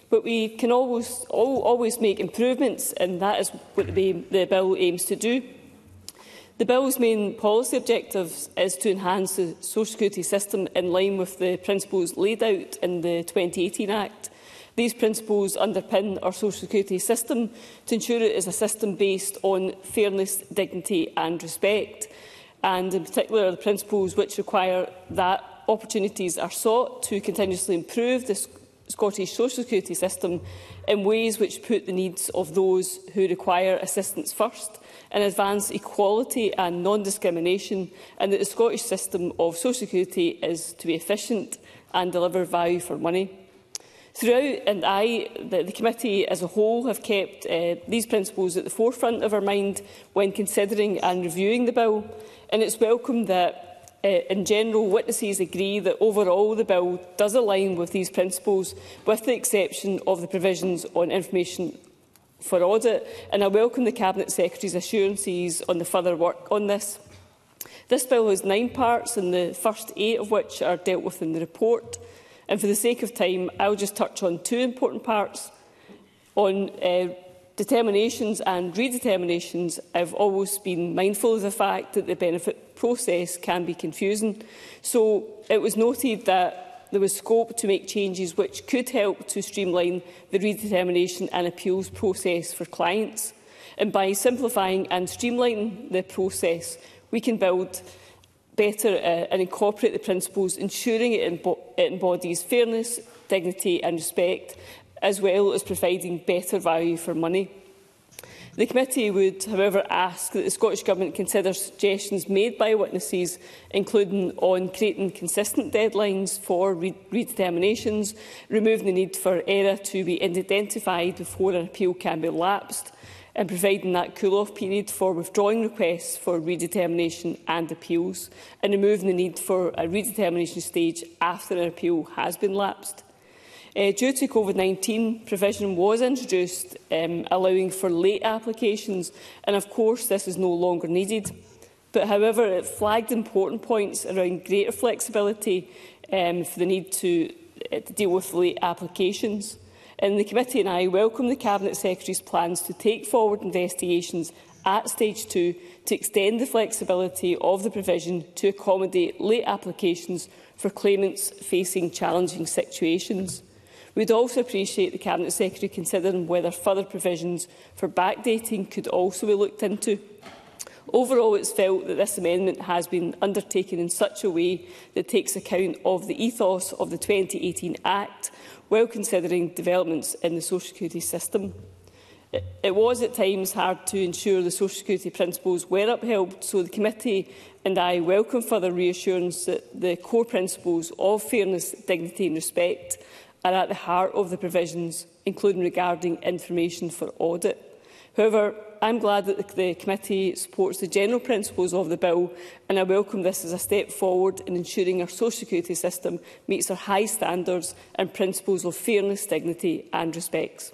But we can always, all, always make improvements, and that is what the, the bill aims to do. The bill's main policy objective is to enhance the social security system in line with the principles laid out in the 2018 Act These principles underpin our social security system to ensure it is a system based on fairness, dignity and respect. And in particular, the principles which require that opportunities are sought to continuously improve the Scottish social security system in ways which put the needs of those who require assistance first and advance equality and non-discrimination and that the Scottish system of social security is to be efficient and deliver value for money. Throughout, and I, the, the committee as a whole, have kept uh, these principles at the forefront of our mind when considering and reviewing the bill, and it's welcome that uh, in general, witnesses agree that overall the bill does align with these principles, with the exception of the provisions on information for audit, and I welcome the Cabinet Secretary's assurances on the further work on this. This bill has nine parts, and the first eight of which are dealt with in the report. And for the sake of time, I'll just touch on two important parts on uh, determinations and redeterminations. I've always been mindful of the fact that the benefit process can be confusing. So it was noted that there was scope to make changes which could help to streamline the redetermination and appeals process for clients. And by simplifying and streamlining the process, we can build better uh, and incorporate the principles, ensuring it, embo it embodies fairness, dignity and respect, as well as providing better value for money. The committee would, however, ask that the Scottish Government consider suggestions made by witnesses, including on creating consistent deadlines for re redeterminations, removing the need for error to be identified before an appeal can be lapsed, and providing that cool-off period for withdrawing requests for redetermination and appeals, and removing the need for a redetermination stage after an appeal has been lapsed. Uh, due to COVID-19, provision was introduced um, allowing for late applications, and of course this is no longer needed. But however, it flagged important points around greater flexibility um, for the need to, uh, to deal with late applications. In the committee and I welcome the Cabinet Secretary's plans to take forward investigations at stage two to extend the flexibility of the provision to accommodate late applications for claimants facing challenging situations. We would also appreciate the Cabinet Secretary considering whether further provisions for backdating could also be looked into. Overall, it's felt that this amendment has been undertaken in such a way that takes account of the ethos of the 2018 Act while considering developments in the social security system. It was at times hard to ensure the social security principles were upheld, so the committee and I welcome further reassurance that the core principles of fairness, dignity and respect are at the heart of the provisions, including regarding information for audit. However, I'm glad that the, committee supports the general principles of the bill and I welcome this as a step forward in ensuring our social security system meets our high standards and principles of fairness, dignity and respect.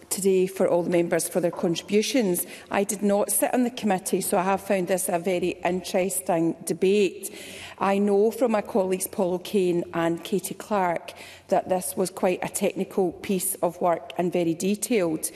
today for all the members for their contributions. I did not sit on the committee, so I have found this a very interesting debate. I know from my colleagues Paul O'Kane and Katie Clark that this was quite a technical piece of work and very detailed.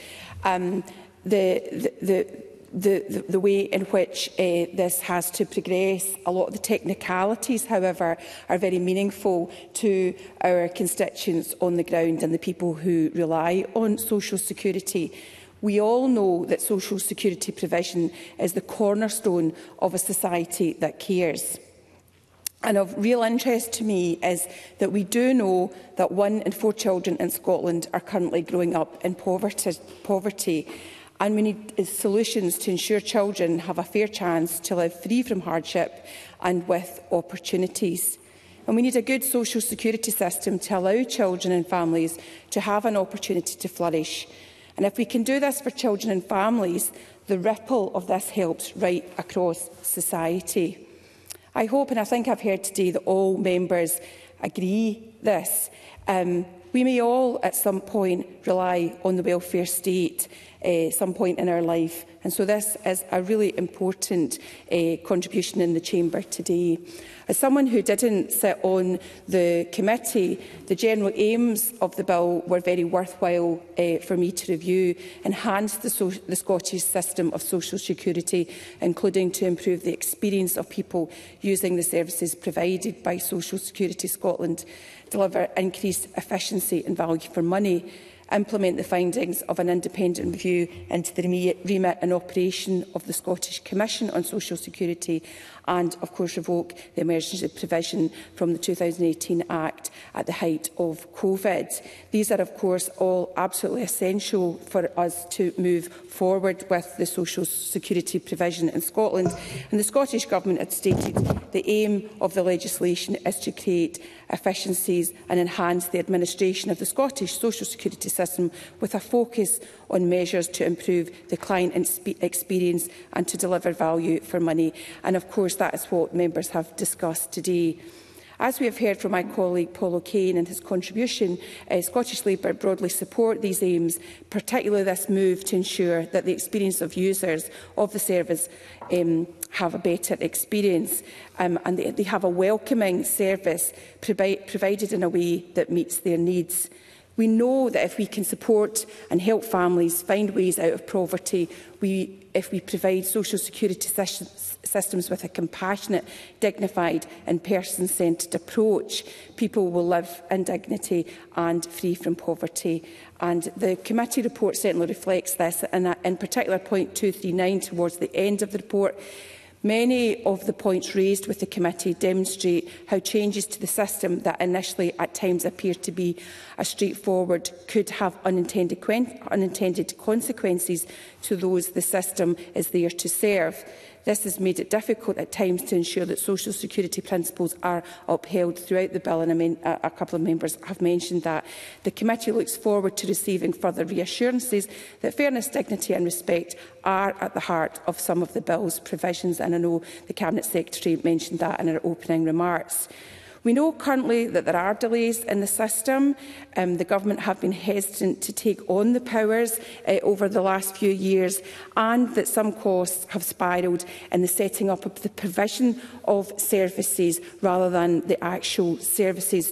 Um, the, the, the the, the, the way in which uh, this has to progress. A lot of the technicalities, however, are very meaningful to our constituents on the ground and the people who rely on social security. We all know that social security provision is the cornerstone of a society that cares. And of real interest to me is that we do know that one in four children in Scotland are currently growing up in poverty. poverty and we need uh, solutions to ensure children have a fair chance to live free from hardship and with opportunities. And we need a good social security system to allow children and families to have an opportunity to flourish. And if we can do this for children and families, the ripple of this helps right across society. I hope, and I think I've heard today, that all members agree this. Um, we may all at some point rely on the welfare state uh, some point in our life. And so this is a really important uh, contribution in the Chamber today. As someone who didn't sit on the committee, the general aims of the bill were very worthwhile uh, for me to review, enhance the, so the Scottish system of social security, including to improve the experience of people using the services provided by Social Security Scotland, deliver increased efficiency and value for money, implement the findings of an independent review into the remit and operation of the Scottish Commission on Social Security and, of course, revoke the emergency provision from the 2018 Act at the height of COVID. These are, of course, all absolutely essential for us to move forward with the social security provision in Scotland. And the Scottish Government had stated the aim of the legislation is to create efficiencies and enhance the administration of the Scottish social security system system with a focus on measures to improve the client experience and to deliver value for money. And of course, that is what members have discussed today. As we have heard from my colleague Paul O'Kane and his contribution, uh, Scottish Labour broadly support these aims, particularly this move to ensure that the experience of users of the service um, have a better experience um, and they, they have a welcoming service provi provided in a way that meets their needs. We know that if we can support and help families find ways out of poverty, we, if we provide social security systems with a compassionate, dignified and person-centred approach, people will live in dignity and free from poverty. And the committee report certainly reflects this, and in particular point 239 towards the end of the report Many of the points raised with the committee demonstrate how changes to the system that initially at times appeared to be a straightforward could have unintended, unintended consequences to those the system is there to serve. This has made it difficult at times to ensure that social security principles are upheld throughout the bill, and I mean, a, a couple of members have mentioned that. The committee looks forward to receiving further reassurances that fairness, dignity and respect are at the heart of some of the bill's provisions, and I know the Cabinet Secretary mentioned that in her opening remarks. We know currently that there are delays in the system. Um, the government have been hesitant to take on the powers uh, over the last few years and that some costs have spiralled in the setting up of the provision of services rather than the actual services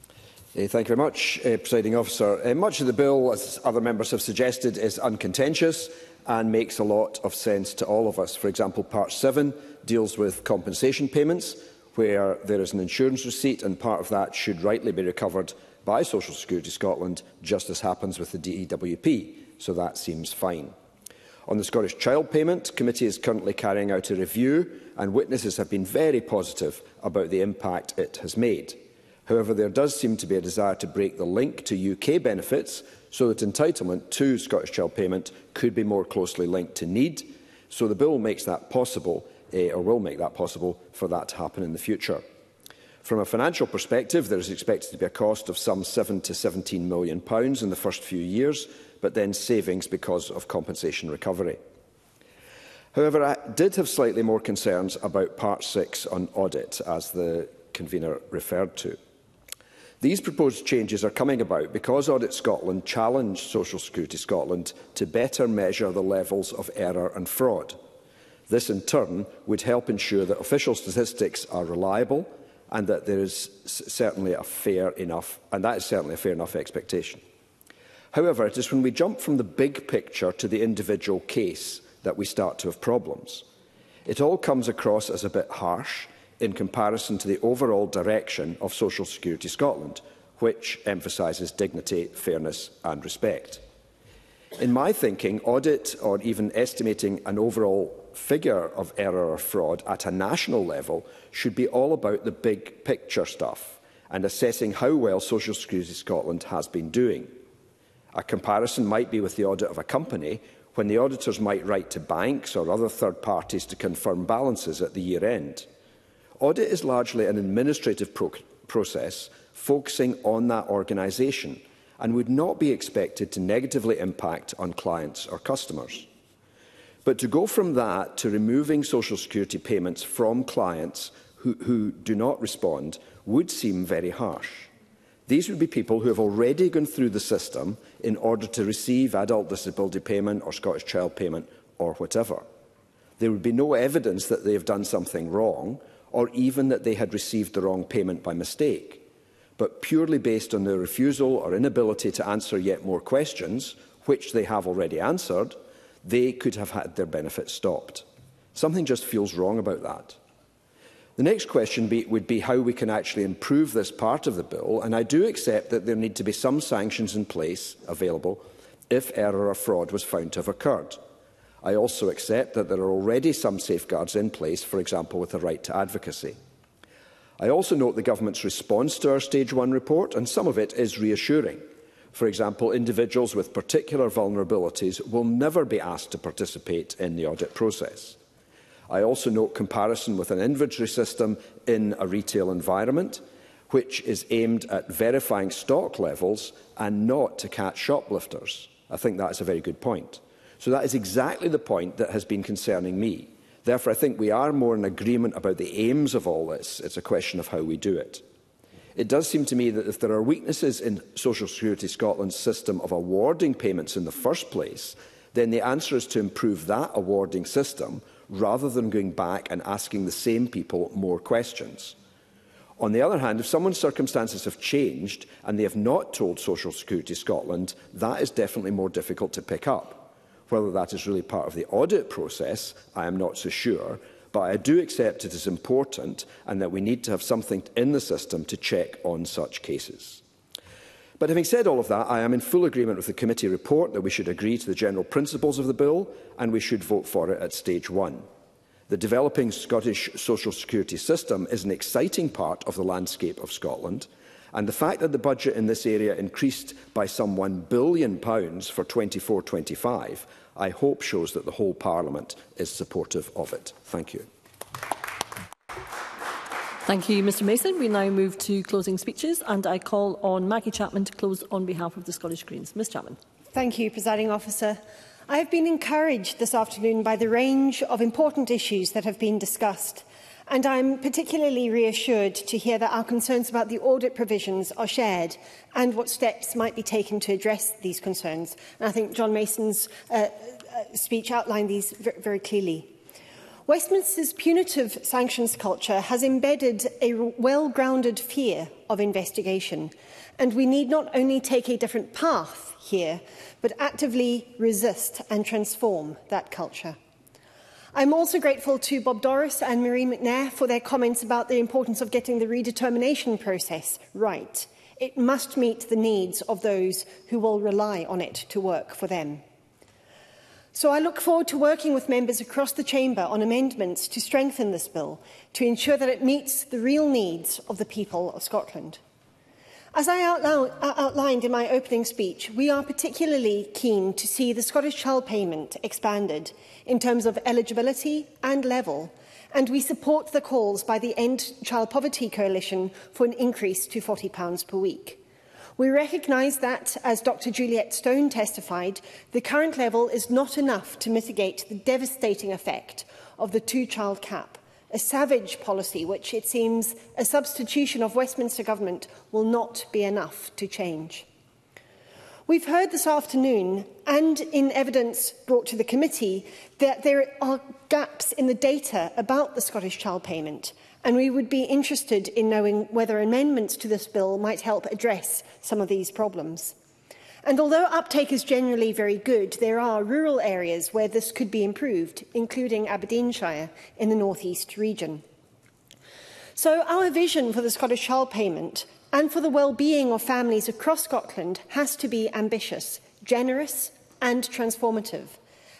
Eh, thank you very much, uh, Presiding Officer. Uh, much of the bill, as other members have suggested, is uncontentious and makes a lot of sense to all of us. For example, Part 7 deals with compensation payments, where there is an insurance receipt and part of that should rightly be recovered by Social Security Scotland, just as happens with the DEWP, so that seems fine. On the Scottish Child Payment, committee is currently carrying out a review and witnesses have been very positive about the impact it has made. However, there does seem to be a desire to break the link to UK benefits so that entitlement to Scottish Child Payment could be more closely linked to need. So the bill makes that possible, eh, or will make that possible, for that to happen in the future. From a financial perspective, there is expected to be a cost of some £7 to £17 million pounds in the first few years, but then savings because of compensation recovery. However, I did have slightly more concerns about Part 6 on audit, as the convener referred to. These proposed changes are coming about because Audit Scotland challenged Social Security Scotland to better measure the levels of error and fraud. This, in turn, would help ensure that official statistics are reliable and that there is certainly a fair enough, and that is certainly a fair enough expectation. However, it is when we jump from the big picture to the individual case that we start to have problems. It all comes across as a bit harsh in comparison to the overall direction of Social Security Scotland, which emphasises dignity, fairness and respect. In my thinking, audit or even estimating an overall figure of error or fraud at a national level should be all about the big picture stuff and assessing how well Social Security Scotland has been doing. A comparison might be with the audit of a company, when the auditors might write to banks or other third parties to confirm balances at the year end. Audit is largely an administrative pro process focusing on that organisation and would not be expected to negatively impact on clients or customers. But to go from that to removing Social Security payments from clients who, who do not respond would seem very harsh. These would be people who have already gone through the system in order to receive adult disability payment or Scottish child payment or whatever. There would be no evidence that they have done something wrong, or even that they had received the wrong payment by mistake, but purely based on their refusal or inability to answer yet more questions, which they have already answered, they could have had their benefits stopped. Something just feels wrong about that. The next question be, would be how we can actually improve this part of the bill, and I do accept that there need to be some sanctions in place available if error or fraud was found to have occurred. I also accept that there are already some safeguards in place, for example, with the right to advocacy. I also note the government's response to our Stage 1 report, and some of it is reassuring. For example, individuals with particular vulnerabilities will never be asked to participate in the audit process. I also note comparison with an inventory system in a retail environment, which is aimed at verifying stock levels and not to catch shoplifters. I think that is a very good point. So that is exactly the point that has been concerning me. Therefore, I think we are more in agreement about the aims of all this. It's a question of how we do it. It does seem to me that if there are weaknesses in Social Security Scotland's system of awarding payments in the first place, then the answer is to improve that awarding system rather than going back and asking the same people more questions. On the other hand, if someone's circumstances have changed and they have not told Social Security Scotland, that is definitely more difficult to pick up. Whether that is really part of the audit process, I am not so sure, but I do accept it is important and that we need to have something in the system to check on such cases. But having said all of that, I am in full agreement with the committee report that we should agree to the general principles of the bill and we should vote for it at stage one. The developing Scottish social security system is an exciting part of the landscape of Scotland And the fact that the budget in this area increased by some £1 billion for 24-25, I hope shows that the whole Parliament is supportive of it. Thank you. Thank you, Mr Mason. We now move to closing speeches and I call on Maggie Chapman to close on behalf of the Scottish Greens. Ms Chapman. Thank you, Presiding Officer. I have been encouraged this afternoon by the range of important issues that have been discussed. And I'm particularly reassured to hear that our concerns about the audit provisions are shared and what steps might be taken to address these concerns. And I think John Mason's uh, uh speech outlined these very clearly. Westminster's punitive sanctions culture has embedded a well-grounded fear of investigation, and we need not only take a different path here, but actively resist and transform that culture. I'm also grateful to Bob Doris and Marie McNair for their comments about the importance of getting the redetermination process right. It must meet the needs of those who will rely on it to work for them. So I look forward to working with members across the Chamber on amendments to strengthen this bill to ensure that it meets the real needs of the people of Scotland. As I outlined, in my opening speech, we are particularly keen to see the Scottish Child Payment expanded in terms of eligibility and level, and we support the calls by the End Child Poverty Coalition for an increase to £40 per week. We recognise that, as Dr Juliet Stone testified, the current level is not enough to mitigate the devastating effect of the two-child cap, a savage policy which it seems a substitution of Westminster government will not be enough to change. We've heard this afternoon and in evidence brought to the committee that there are gaps in the data about the Scottish child payment and we would be interested in knowing whether amendments to this bill might help address some of these problems. And although uptake is generally very good, there are rural areas where this could be improved, including Aberdeenshire in the North East region. So our vision for the Scottish Child Payment and for the well-being of families across Scotland has to be ambitious, generous and transformative.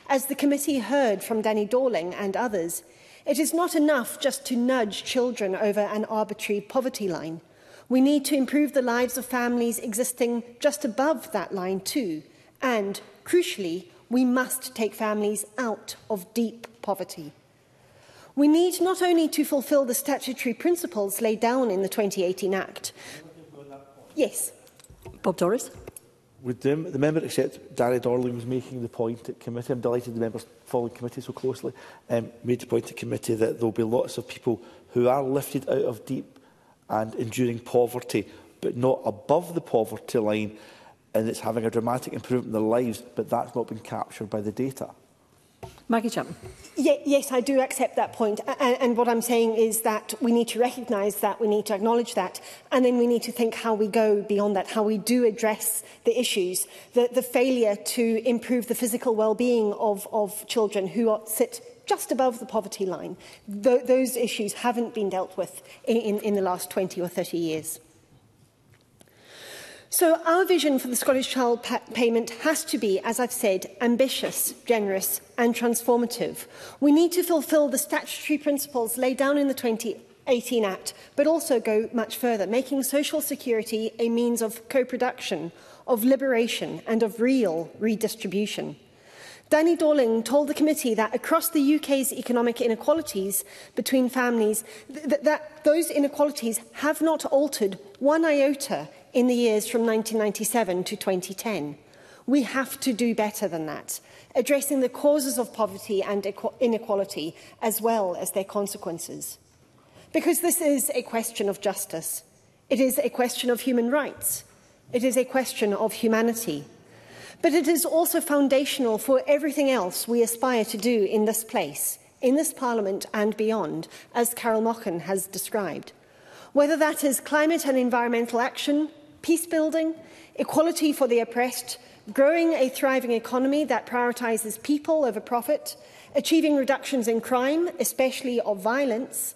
As the committee heard from Danny Dorling and others, it is not enough just to nudge children over an arbitrary poverty line. We need to improve the lives of families existing just above that line too. And, crucially, we must take families out of deep poverty. We need not only to fulfil the statutory principles laid down in the 2018 Act. Yes. Bob Doris. Would the, the member accept Darren Dorling was making the point at committee? I'm delighted the members following committee so closely. Um, made the point at committee that there will be lots of people who are lifted out of deep and enduring poverty, but not above the poverty line, and it's having a dramatic improvement in their lives, but that's not been captured by the data. Maggie Chapman. Yeah, yes, I do accept that point. And, and what I'm saying is that we need to recognise that, we need to acknowledge that, and then we need to think how we go beyond that, how we do address the issues. The, the failure to improve the physical well-being of, of children who are, sit just above the poverty line. Th those issues haven't been dealt with in, in, in the last 20 or 30 years. So our vision for the Scottish Child pa Payment has to be, as I've said, ambitious, generous and transformative. We need to fulfil the statutory principles laid down in the 2018 Act, but also go much further, making social security a means of co-production, of liberation and of real redistribution. Danny Dorling told the committee that across the UK's economic inequalities between families, th that those inequalities have not altered one iota in the years from 1997 to 2010. We have to do better than that, addressing the causes of poverty and inequality as well as their consequences. Because this is a question of justice. It is a question of human rights. It is a question of humanity. But it is also foundational for everything else we aspire to do in this place, in this Parliament and beyond, as Carol Mochan has described. Whether that is climate and environmental action, peace building, equality for the oppressed, growing a thriving economy that prioritises people over profit, achieving reductions in crime, especially of violence,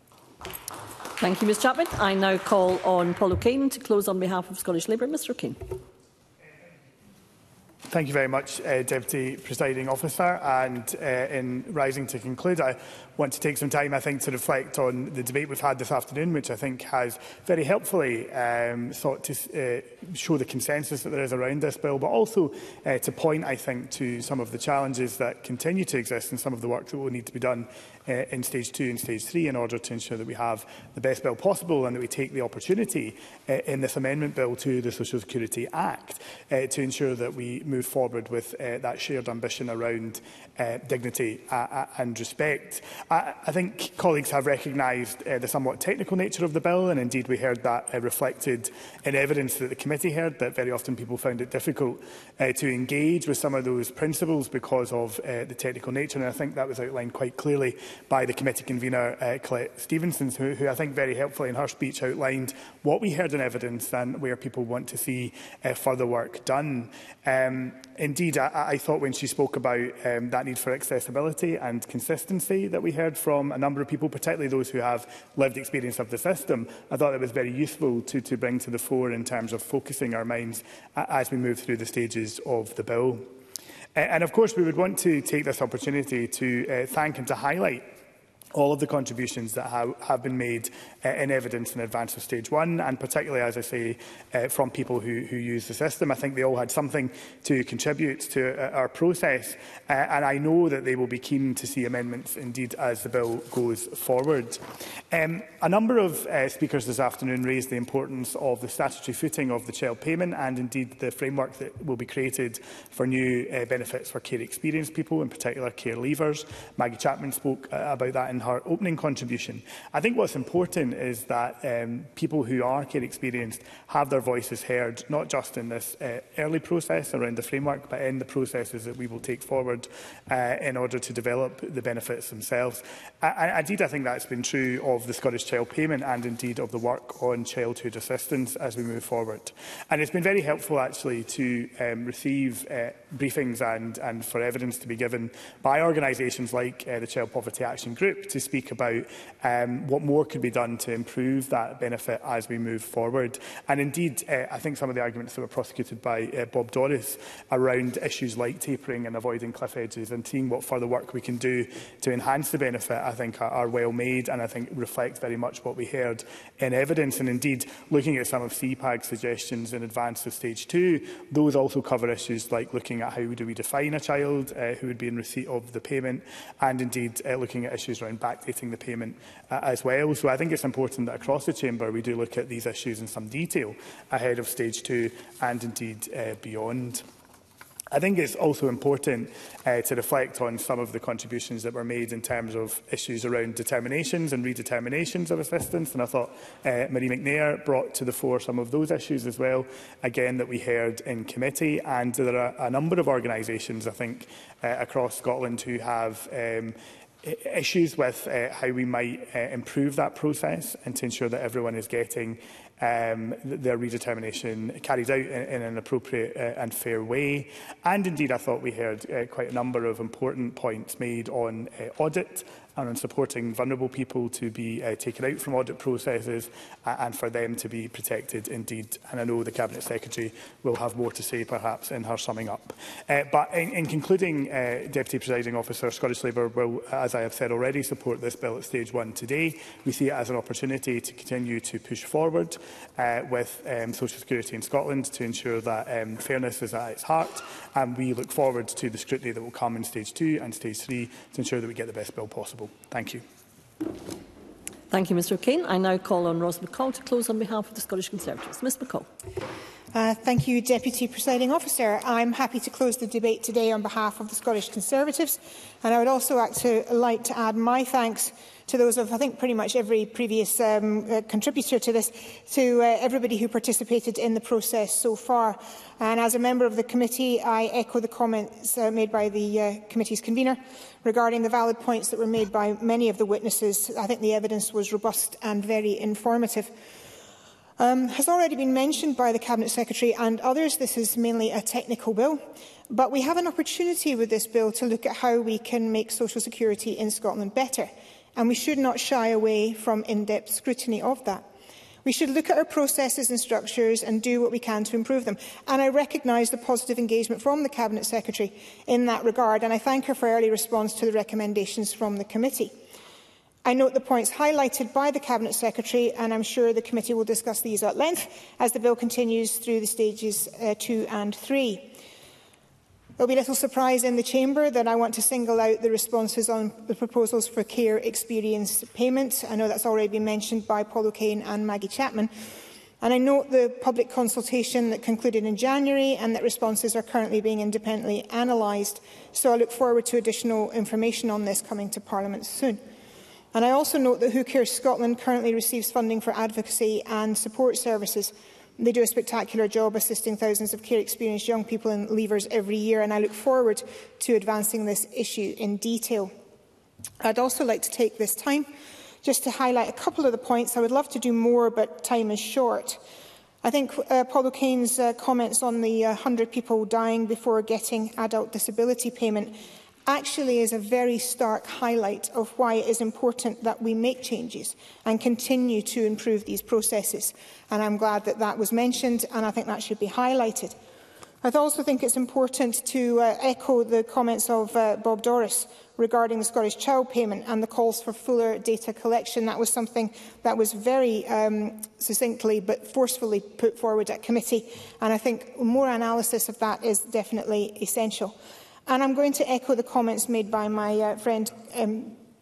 Thank you, Ms Chapman. I now call on Paul O'Kane to close on behalf of Scottish Labour. Mr O'Kane. Thank you very much, uh, Deputy Presiding Officer. And uh, in rising to conclude, I want to take some time, I think, to reflect on the debate we've had this afternoon, which I think has very helpfully um, sought to uh, show the consensus that there is around this bill, but also uh, to point, I think, to some of the challenges that continue to exist and some of the work that will need to be done uh, in stage two and stage three in order to ensure that we have the best bill possible and that we take the opportunity uh, in this amendment bill to the Social Security Act uh, to ensure that we move forward with uh, that shared ambition around uh, dignity uh, and respect. I, I think colleagues have recognised uh, the somewhat technical nature of the bill, and indeed we heard that uh, reflected in evidence that the committee heard, that very often people found it difficult uh, to engage with some of those principles because of uh, the technical nature. And I think that was outlined quite clearly by the committee convener, uh, Colette Stevenson, who, who I think very helpfully in her speech outlined what we heard in evidence and where people want to see uh, further work done. Um, indeed, I, I thought when she spoke about um, that need for accessibility and consistency that we heard from a number of people, particularly those who have lived experience of the system, I thought it was very useful to, to bring to the fore in terms of focusing our minds as we move through the stages of the bill. and of course, we would want to take this opportunity to uh, thank and to highlight all of the contributions that have been made uh, in evidence in advance of stage one, and particularly, as I say, uh, from people who, who use the system. I think they all had something to contribute to uh, our process, uh, and I know that they will be keen to see amendments indeed as the bill goes forward. Um, a number of uh, speakers this afternoon raised the importance of the statutory footing of the child payment and indeed the framework that will be created for new uh, benefits for care experienced people, in particular care leavers. Maggie Chapman spoke uh, about that in her opening contribution. I think what's important important is that um, people who are care experienced have their voices heard, not just in this uh, early process around the framework, but in the processes that we will take forward uh, in order to develop the benefits themselves. I, indeed, I think that's been true of the Scottish Child Payment and indeed of the work on childhood assistance as we move forward. And it's been very helpful actually to um, receive uh, briefings and, and for evidence to be given by organisations like uh, the Child Poverty Action Group to speak about um, what more could be done to improve that benefit as we move forward. And indeed, uh, I think some of the arguments that were prosecuted by uh, Bob Doris around issues like tapering and avoiding cliff edges and seeing what further work we can do to enhance the benefit, I think are, are well made and I think reflect very much what we heard in evidence. And indeed, looking at some of CPAG's suggestions in advance of stage two, those also cover issues like looking at how do we define a child uh, who would be in receipt of the payment and indeed uh, looking at issues around backdating the payment uh, as well. So I think it's important that across the chamber we do look at these issues in some detail ahead of stage two and indeed uh, beyond. I think it's also important uh, to reflect on some of the contributions that were made in terms of issues around determinations and redeterminations of assistance. And I thought uh, Marie McNair brought to the fore some of those issues as well, again, that we heard in committee. And there are a number of organisations, I think, uh, across Scotland who have um, issues with uh, how we might uh, improve that process and to ensure that everyone is getting um, their redetermination carried out in, in an appropriate uh, and fair way. And indeed, I thought we heard uh, quite a number of important points made on uh, audit and on supporting vulnerable people to be uh, taken out from audit processes uh, and for them to be protected indeed. And I know the Cabinet Secretary will have more to say perhaps in her summing up. Uh, but in, in concluding, uh, Deputy Presiding Officer, Scottish Labour will, as I have said already, support this bill at stage one today. We see it as an opportunity to continue to push forward uh, with um, Social Security in Scotland to ensure that um, fairness is at its heart. And we look forward to the scrutiny that will come in stage two and stage three to ensure that we get the best bill possible. Thank you. Thank you, Mr O'Kane. I now call on Ros McCall to close on behalf of the Scottish Conservatives. Ms McCall. Uh, thank you, Deputy Presiding Officer. I'm happy to close the debate today on behalf of the Scottish Conservatives, and I would also like to, like to add my thanks to those of, I think, pretty much every previous um, uh, contributor to this, to uh, everybody who participated in the process so far. And as a member of the committee, I echo the comments uh, made by the uh, committee's convener regarding the valid points that were made by many of the witnesses. I think the evidence was robust and very informative. Um, has already been mentioned by the Cabinet Secretary and others. This is mainly a technical bill. But we have an opportunity with this bill to look at how we can make social security in Scotland better and we should not shy away from in-depth scrutiny of that. We should look at our processes and structures and do what we can to improve them. And I recognise the positive engagement from the Cabinet Secretary in that regard, and I thank her for early response to the recommendations from the committee. I note the points highlighted by the Cabinet Secretary, and I'm sure the committee will discuss these at length as the bill continues through the stages uh, two and three. There will be little surprise in the Chamber that I want to single out the responses on the proposals for care experience payments. I know that's already been mentioned by Paul O'Kane and Maggie Chapman. And I note the public consultation that concluded in January and that responses are currently being independently analysed. So I look forward to additional information on this coming to Parliament soon. And I also note that Who Cares Scotland currently receives funding for advocacy and support services. They do a spectacular job assisting thousands of care experienced young people and leavers every year, and I look forward to advancing this issue in detail. I'd also like to take this time just to highlight a couple of the points. I would love to do more, but time is short. I think uh, Paul O'Kane's uh, comments on the uh, 100 people dying before getting adult disability payment actually is a very stark highlight of why it is important that we make changes and continue to improve these processes. And I'm glad that that was mentioned and I think that should be highlighted. I also think it's important to uh, echo the comments of uh, Bob Doris regarding the Scottish Child Payment and the calls for fuller data collection. That was something that was very um, succinctly but forcefully put forward at committee, and I think more analysis of that is definitely essential. And I'm going to echo the comments made by my uh, friend. Um,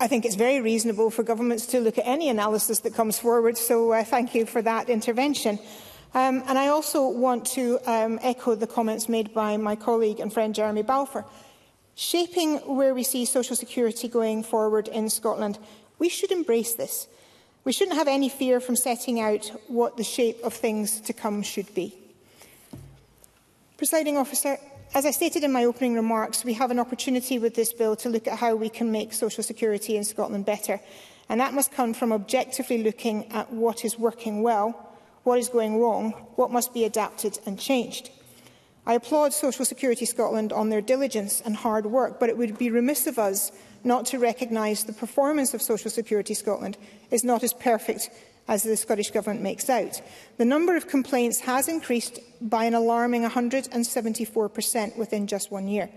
I think it's very reasonable for governments to look at any analysis that comes forward, so uh, thank you for that intervention. Um, and I also want to um, echo the comments made by my colleague and friend Jeremy Balfour. Shaping where we see social security going forward in Scotland, we should embrace this. We shouldn't have any fear from setting out what the shape of things to come should be. Presiding officer, As I stated in my opening remarks, we have an opportunity with this bill to look at how we can make social security in Scotland better. And that must come from objectively looking at what is working well, what is going wrong, what must be adapted and changed. I applaud Social Security Scotland on their diligence and hard work, but it would be remiss of us not to recognise the performance of Social Security Scotland is not as perfect as the Scottish Government makes out. The number of complaints has increased by an alarming 174% within just one year.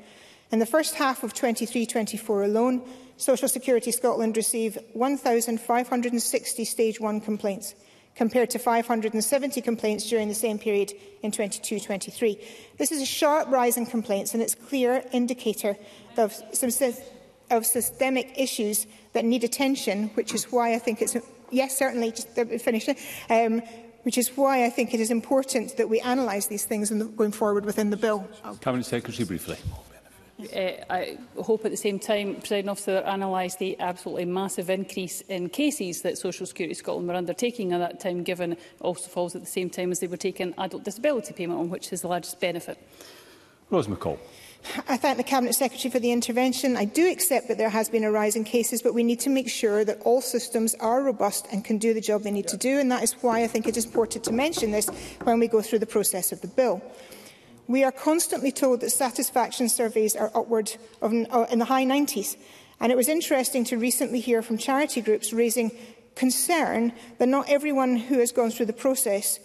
In the first half of 23-24 alone, Social Security Scotland received 1,560 stage 1 complaints, compared to 570 complaints during the same period in 22-23. This is a sharp rise in complaints and it's a clear indicator of, some of systemic issues that need attention, which is why I think it's yes, certainly, just finish it. Um, which is why I think it is important that we analyse these things the, going forward within the bill. Cabinet Secretary, briefly. Uh, I hope at the same time, President Officer, analyse the absolutely massive increase in cases that Social Security Scotland were undertaking at that time, given it also falls at the same time as they were taking adult disability payment on, which is the largest benefit. Rose McCall. I thank the Cabinet Secretary for the intervention. I do accept that there has been a rise in cases, but we need to make sure that all systems are robust and can do the job they need yeah. to do, and that is why I think it is important to mention this when we go through the process of the bill. We are constantly told that satisfaction surveys are upward of, uh, in the high 90s, and it was interesting to recently hear from charity groups raising concern that not everyone who has gone through the process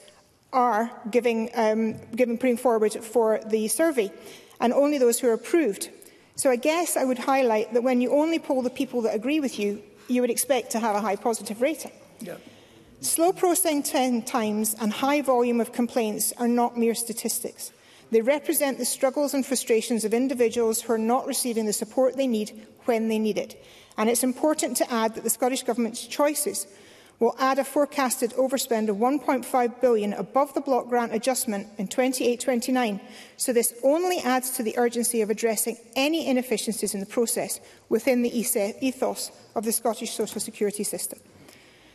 are giving, um, giving putting forward for the survey and only those who are approved. So I guess I would highlight that when you only poll the people that agree with you, you would expect to have a high positive rating. Yeah. Slow processing times and high volume of complaints are not mere statistics. They represent the struggles and frustrations of individuals who are not receiving the support they need when they need it. And it's important to add that the Scottish Government's choices will add a forecasted overspend of £1.5 billion above the block grant adjustment in 28-29, so this only adds to the urgency of addressing any inefficiencies in the process within the ethos of the Scottish social security system.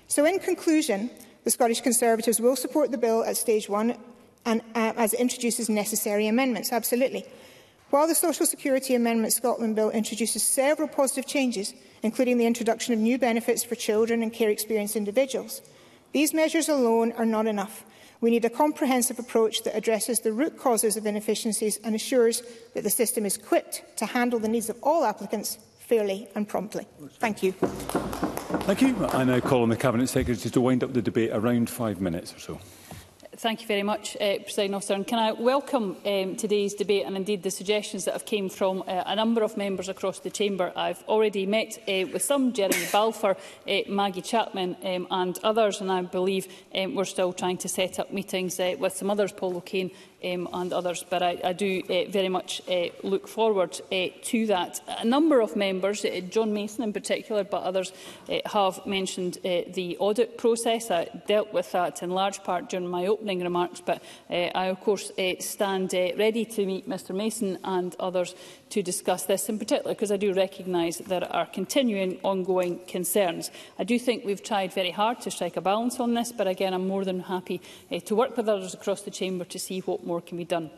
So in conclusion, the Scottish Conservatives will support the bill at stage one and, uh, as it introduces necessary amendments, absolutely. While the Social Security Amendment Scotland Bill introduces several positive changes, including the introduction of new benefits for children and care experienced individuals. These measures alone are not enough. We need a comprehensive approach that addresses the root causes of inefficiencies and assures that the system is equipped to handle the needs of all applicants fairly and promptly. Thank you. Thank you. I now call on the Cabinet Secretary to wind up the debate around five minutes or so. Thank you very much, uh, President Officer. And can I welcome um, today's debate and indeed the suggestions that have came from uh, a number of members across the chamber. I've already met uh, with some, Jeremy Balfour, uh, Maggie Chapman um, and others, and I believe um, we're still trying to set up meetings uh, with some others, Paul O'Kane um, and others, but I, I do uh, very much uh, look forward uh, to that. A number of members, uh, John Mason in particular, but others uh, have mentioned uh, the audit process. I dealt with that in large part during my opening remarks, but uh, I, of course, uh, stand uh, ready to meet Mr Mason and others to discuss this in particular, because I do recognise that there are continuing ongoing concerns. I do think we've tried very hard to strike a balance on this, but again, I'm more than happy uh, to work with others across the Chamber to see what more can be done.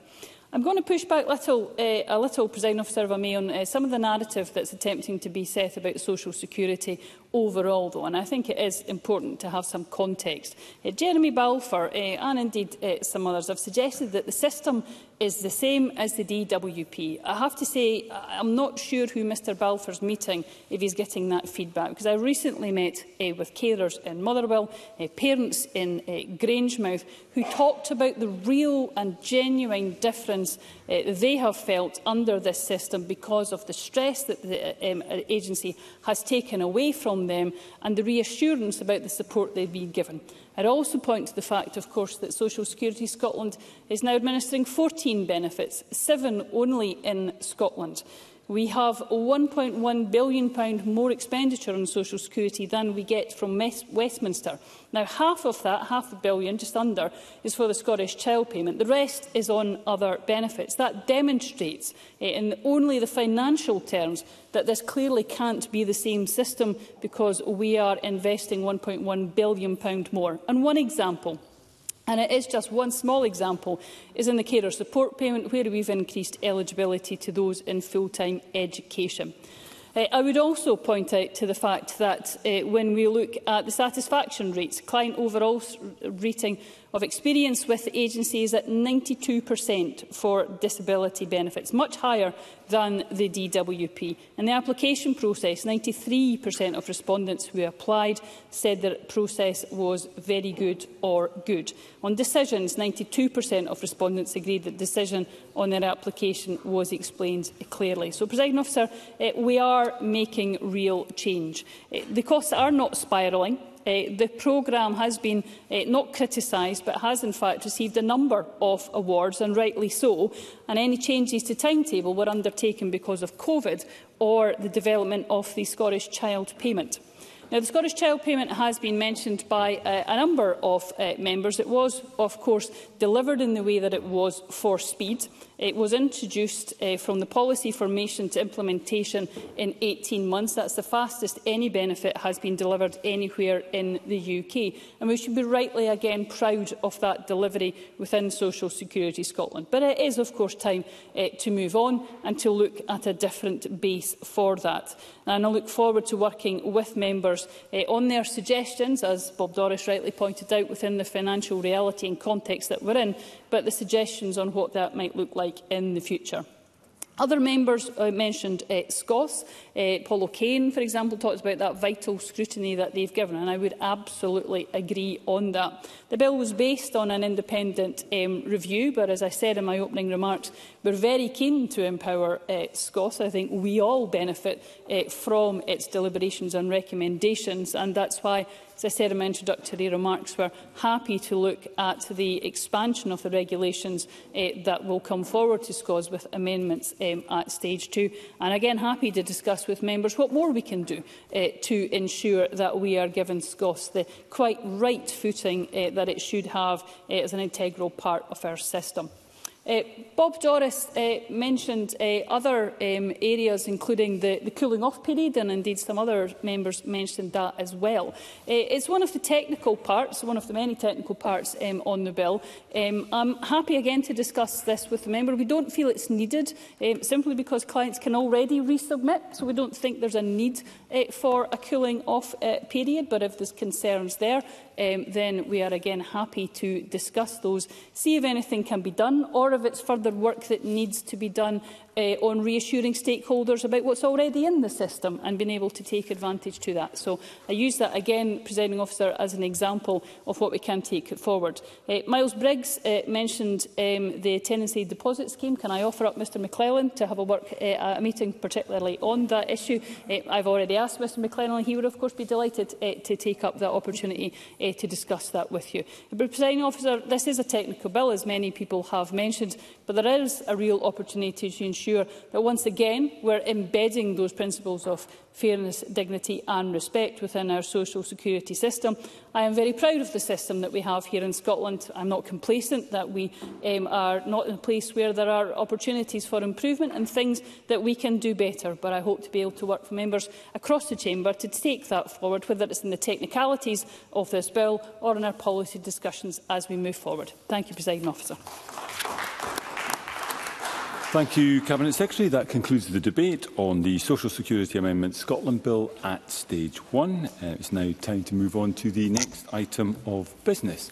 I'm going to push back little, uh, a little, President Officer, if I may, on uh, some of the narrative that's attempting to be set about social security overall, though, and I think it is important to have some context. Uh, Jeremy Balfour uh, and indeed uh, some others have suggested that the system is the same as the DWP. I have to say I'm not sure who Mr Balfour's meeting if he's getting that feedback because I recently met uh, with carers in Motherwell, uh, parents in uh, Grangemouth who talked about the real and genuine difference conditions uh, they have felt under this system because of the stress that the eh, um, agency has taken away from them and the reassurance about the support they've been given. I'd also point to the fact, of course, that Social Security Scotland is now administering 14 benefits, seven only in Scotland. We have £1.1 billion more expenditure on social security than we get from Westminster. Now, half of that, half a billion, just under, is for the Scottish Child Payment. The rest is on other benefits. That demonstrates, eh, in only the financial terms, that this clearly can't be the same system because we are investing £1.1 billion more. And one example. And it is just one small example is in the carer support payment where we've increased eligibility to those in full-time education. Uh, I would also point out to the fact that uh, when we look at the satisfaction rates, client overall rating of experience with agencies at 92% for disability benefits, much higher than the DWP. In the application process, 93% of respondents who applied said the process was very good or good. On decisions, 92% of respondents agreed that decision on their application was explained clearly. So, President Officer, eh, we are making real change. Eh, the costs are not spiralling. Eh, the programme has been eh, not criticised but has in fact received a number of awards and rightly so and any changes to timetable were undertaken because of COVID or the development of the Scottish Child Payment. Now, the Scottish Child Payment has been mentioned by uh, a number of uh, members. It was, of course, delivered in the way that it was for speed. It was introduced uh, from the policy formation to implementation in 18 months. That's the fastest any benefit has been delivered anywhere in the UK. And we should be rightly again proud of that delivery within Social Security Scotland. But it is, of course, time uh, to move on and to look at a different base for that. And I look forward to working with members uh, on their suggestions, as Bob Doris rightly pointed out, within the financial reality and context that we're in, but the suggestions on what that might look like in the future. Other members uh, mentioned uh, SCOS. Uh, Paul O'Kane, for example, talks about that vital scrutiny that they've given, and I would absolutely agree on that. The bill was based on an independent um, review, but as I said in my opening remarks, we're very keen to empower uh, SCOS. I think we all benefit uh, from its deliberations and recommendations, and that's why as I said in my introductory remarks, we're happy to look at the expansion of the regulations eh, that will come forward to SCOS with amendments eh, at stage two. And again, happy to discuss with members what more we can do eh, to ensure that we are given SCOS the quite right footing eh, that it should have eh, as an integral part of our system. Uh, Bob Doris uh, mentioned uh, other um, areas, including the, the cooling-off period, and indeed some other members mentioned that as well. Uh, it's one of the technical parts, one of the many technical parts um, on the bill. Um, I'm happy again to discuss this with the member. We don't feel it's needed, um, simply because clients can already resubmit, so we don't think there's a need uh, for a cooling-off uh, period. But if there's concerns there, um, then we are again happy to discuss those, see if anything can be done, or if of its further work that needs to be done uh, on reassuring stakeholders about what's already in the system and being able to take advantage to that. So I use that again, presiding officer, as an example of what we can take forward. Uh, Miles Briggs uh, mentioned um, the tenancy deposit scheme. Can I offer up Mr McClellan to have a work uh, a meeting particularly on that issue? Uh, I've already asked Mr McClellan. He would of course be delighted uh, to take up that opportunity uh, to discuss that with you. But presiding officer, this is a technical bill, as many people have mentioned, but there is a real opportunity to ensure ensure that once again we're embedding those principles of fairness, dignity and respect within our social security system. I am very proud of the system that we have here in Scotland. I'm not complacent that we um, are not in a place where there are opportunities for improvement and things that we can do better, but I hope to be able to work with members across the chamber to take that forward, whether it's in the technicalities of this bill or in our policy discussions as we move forward. Thank you, President Officer. Thank you, Cabinet Secretary. That concludes the debate on the Social Security Amendment Scotland Bill at Stage 1. Uh, it's now time to move on to the next item of business.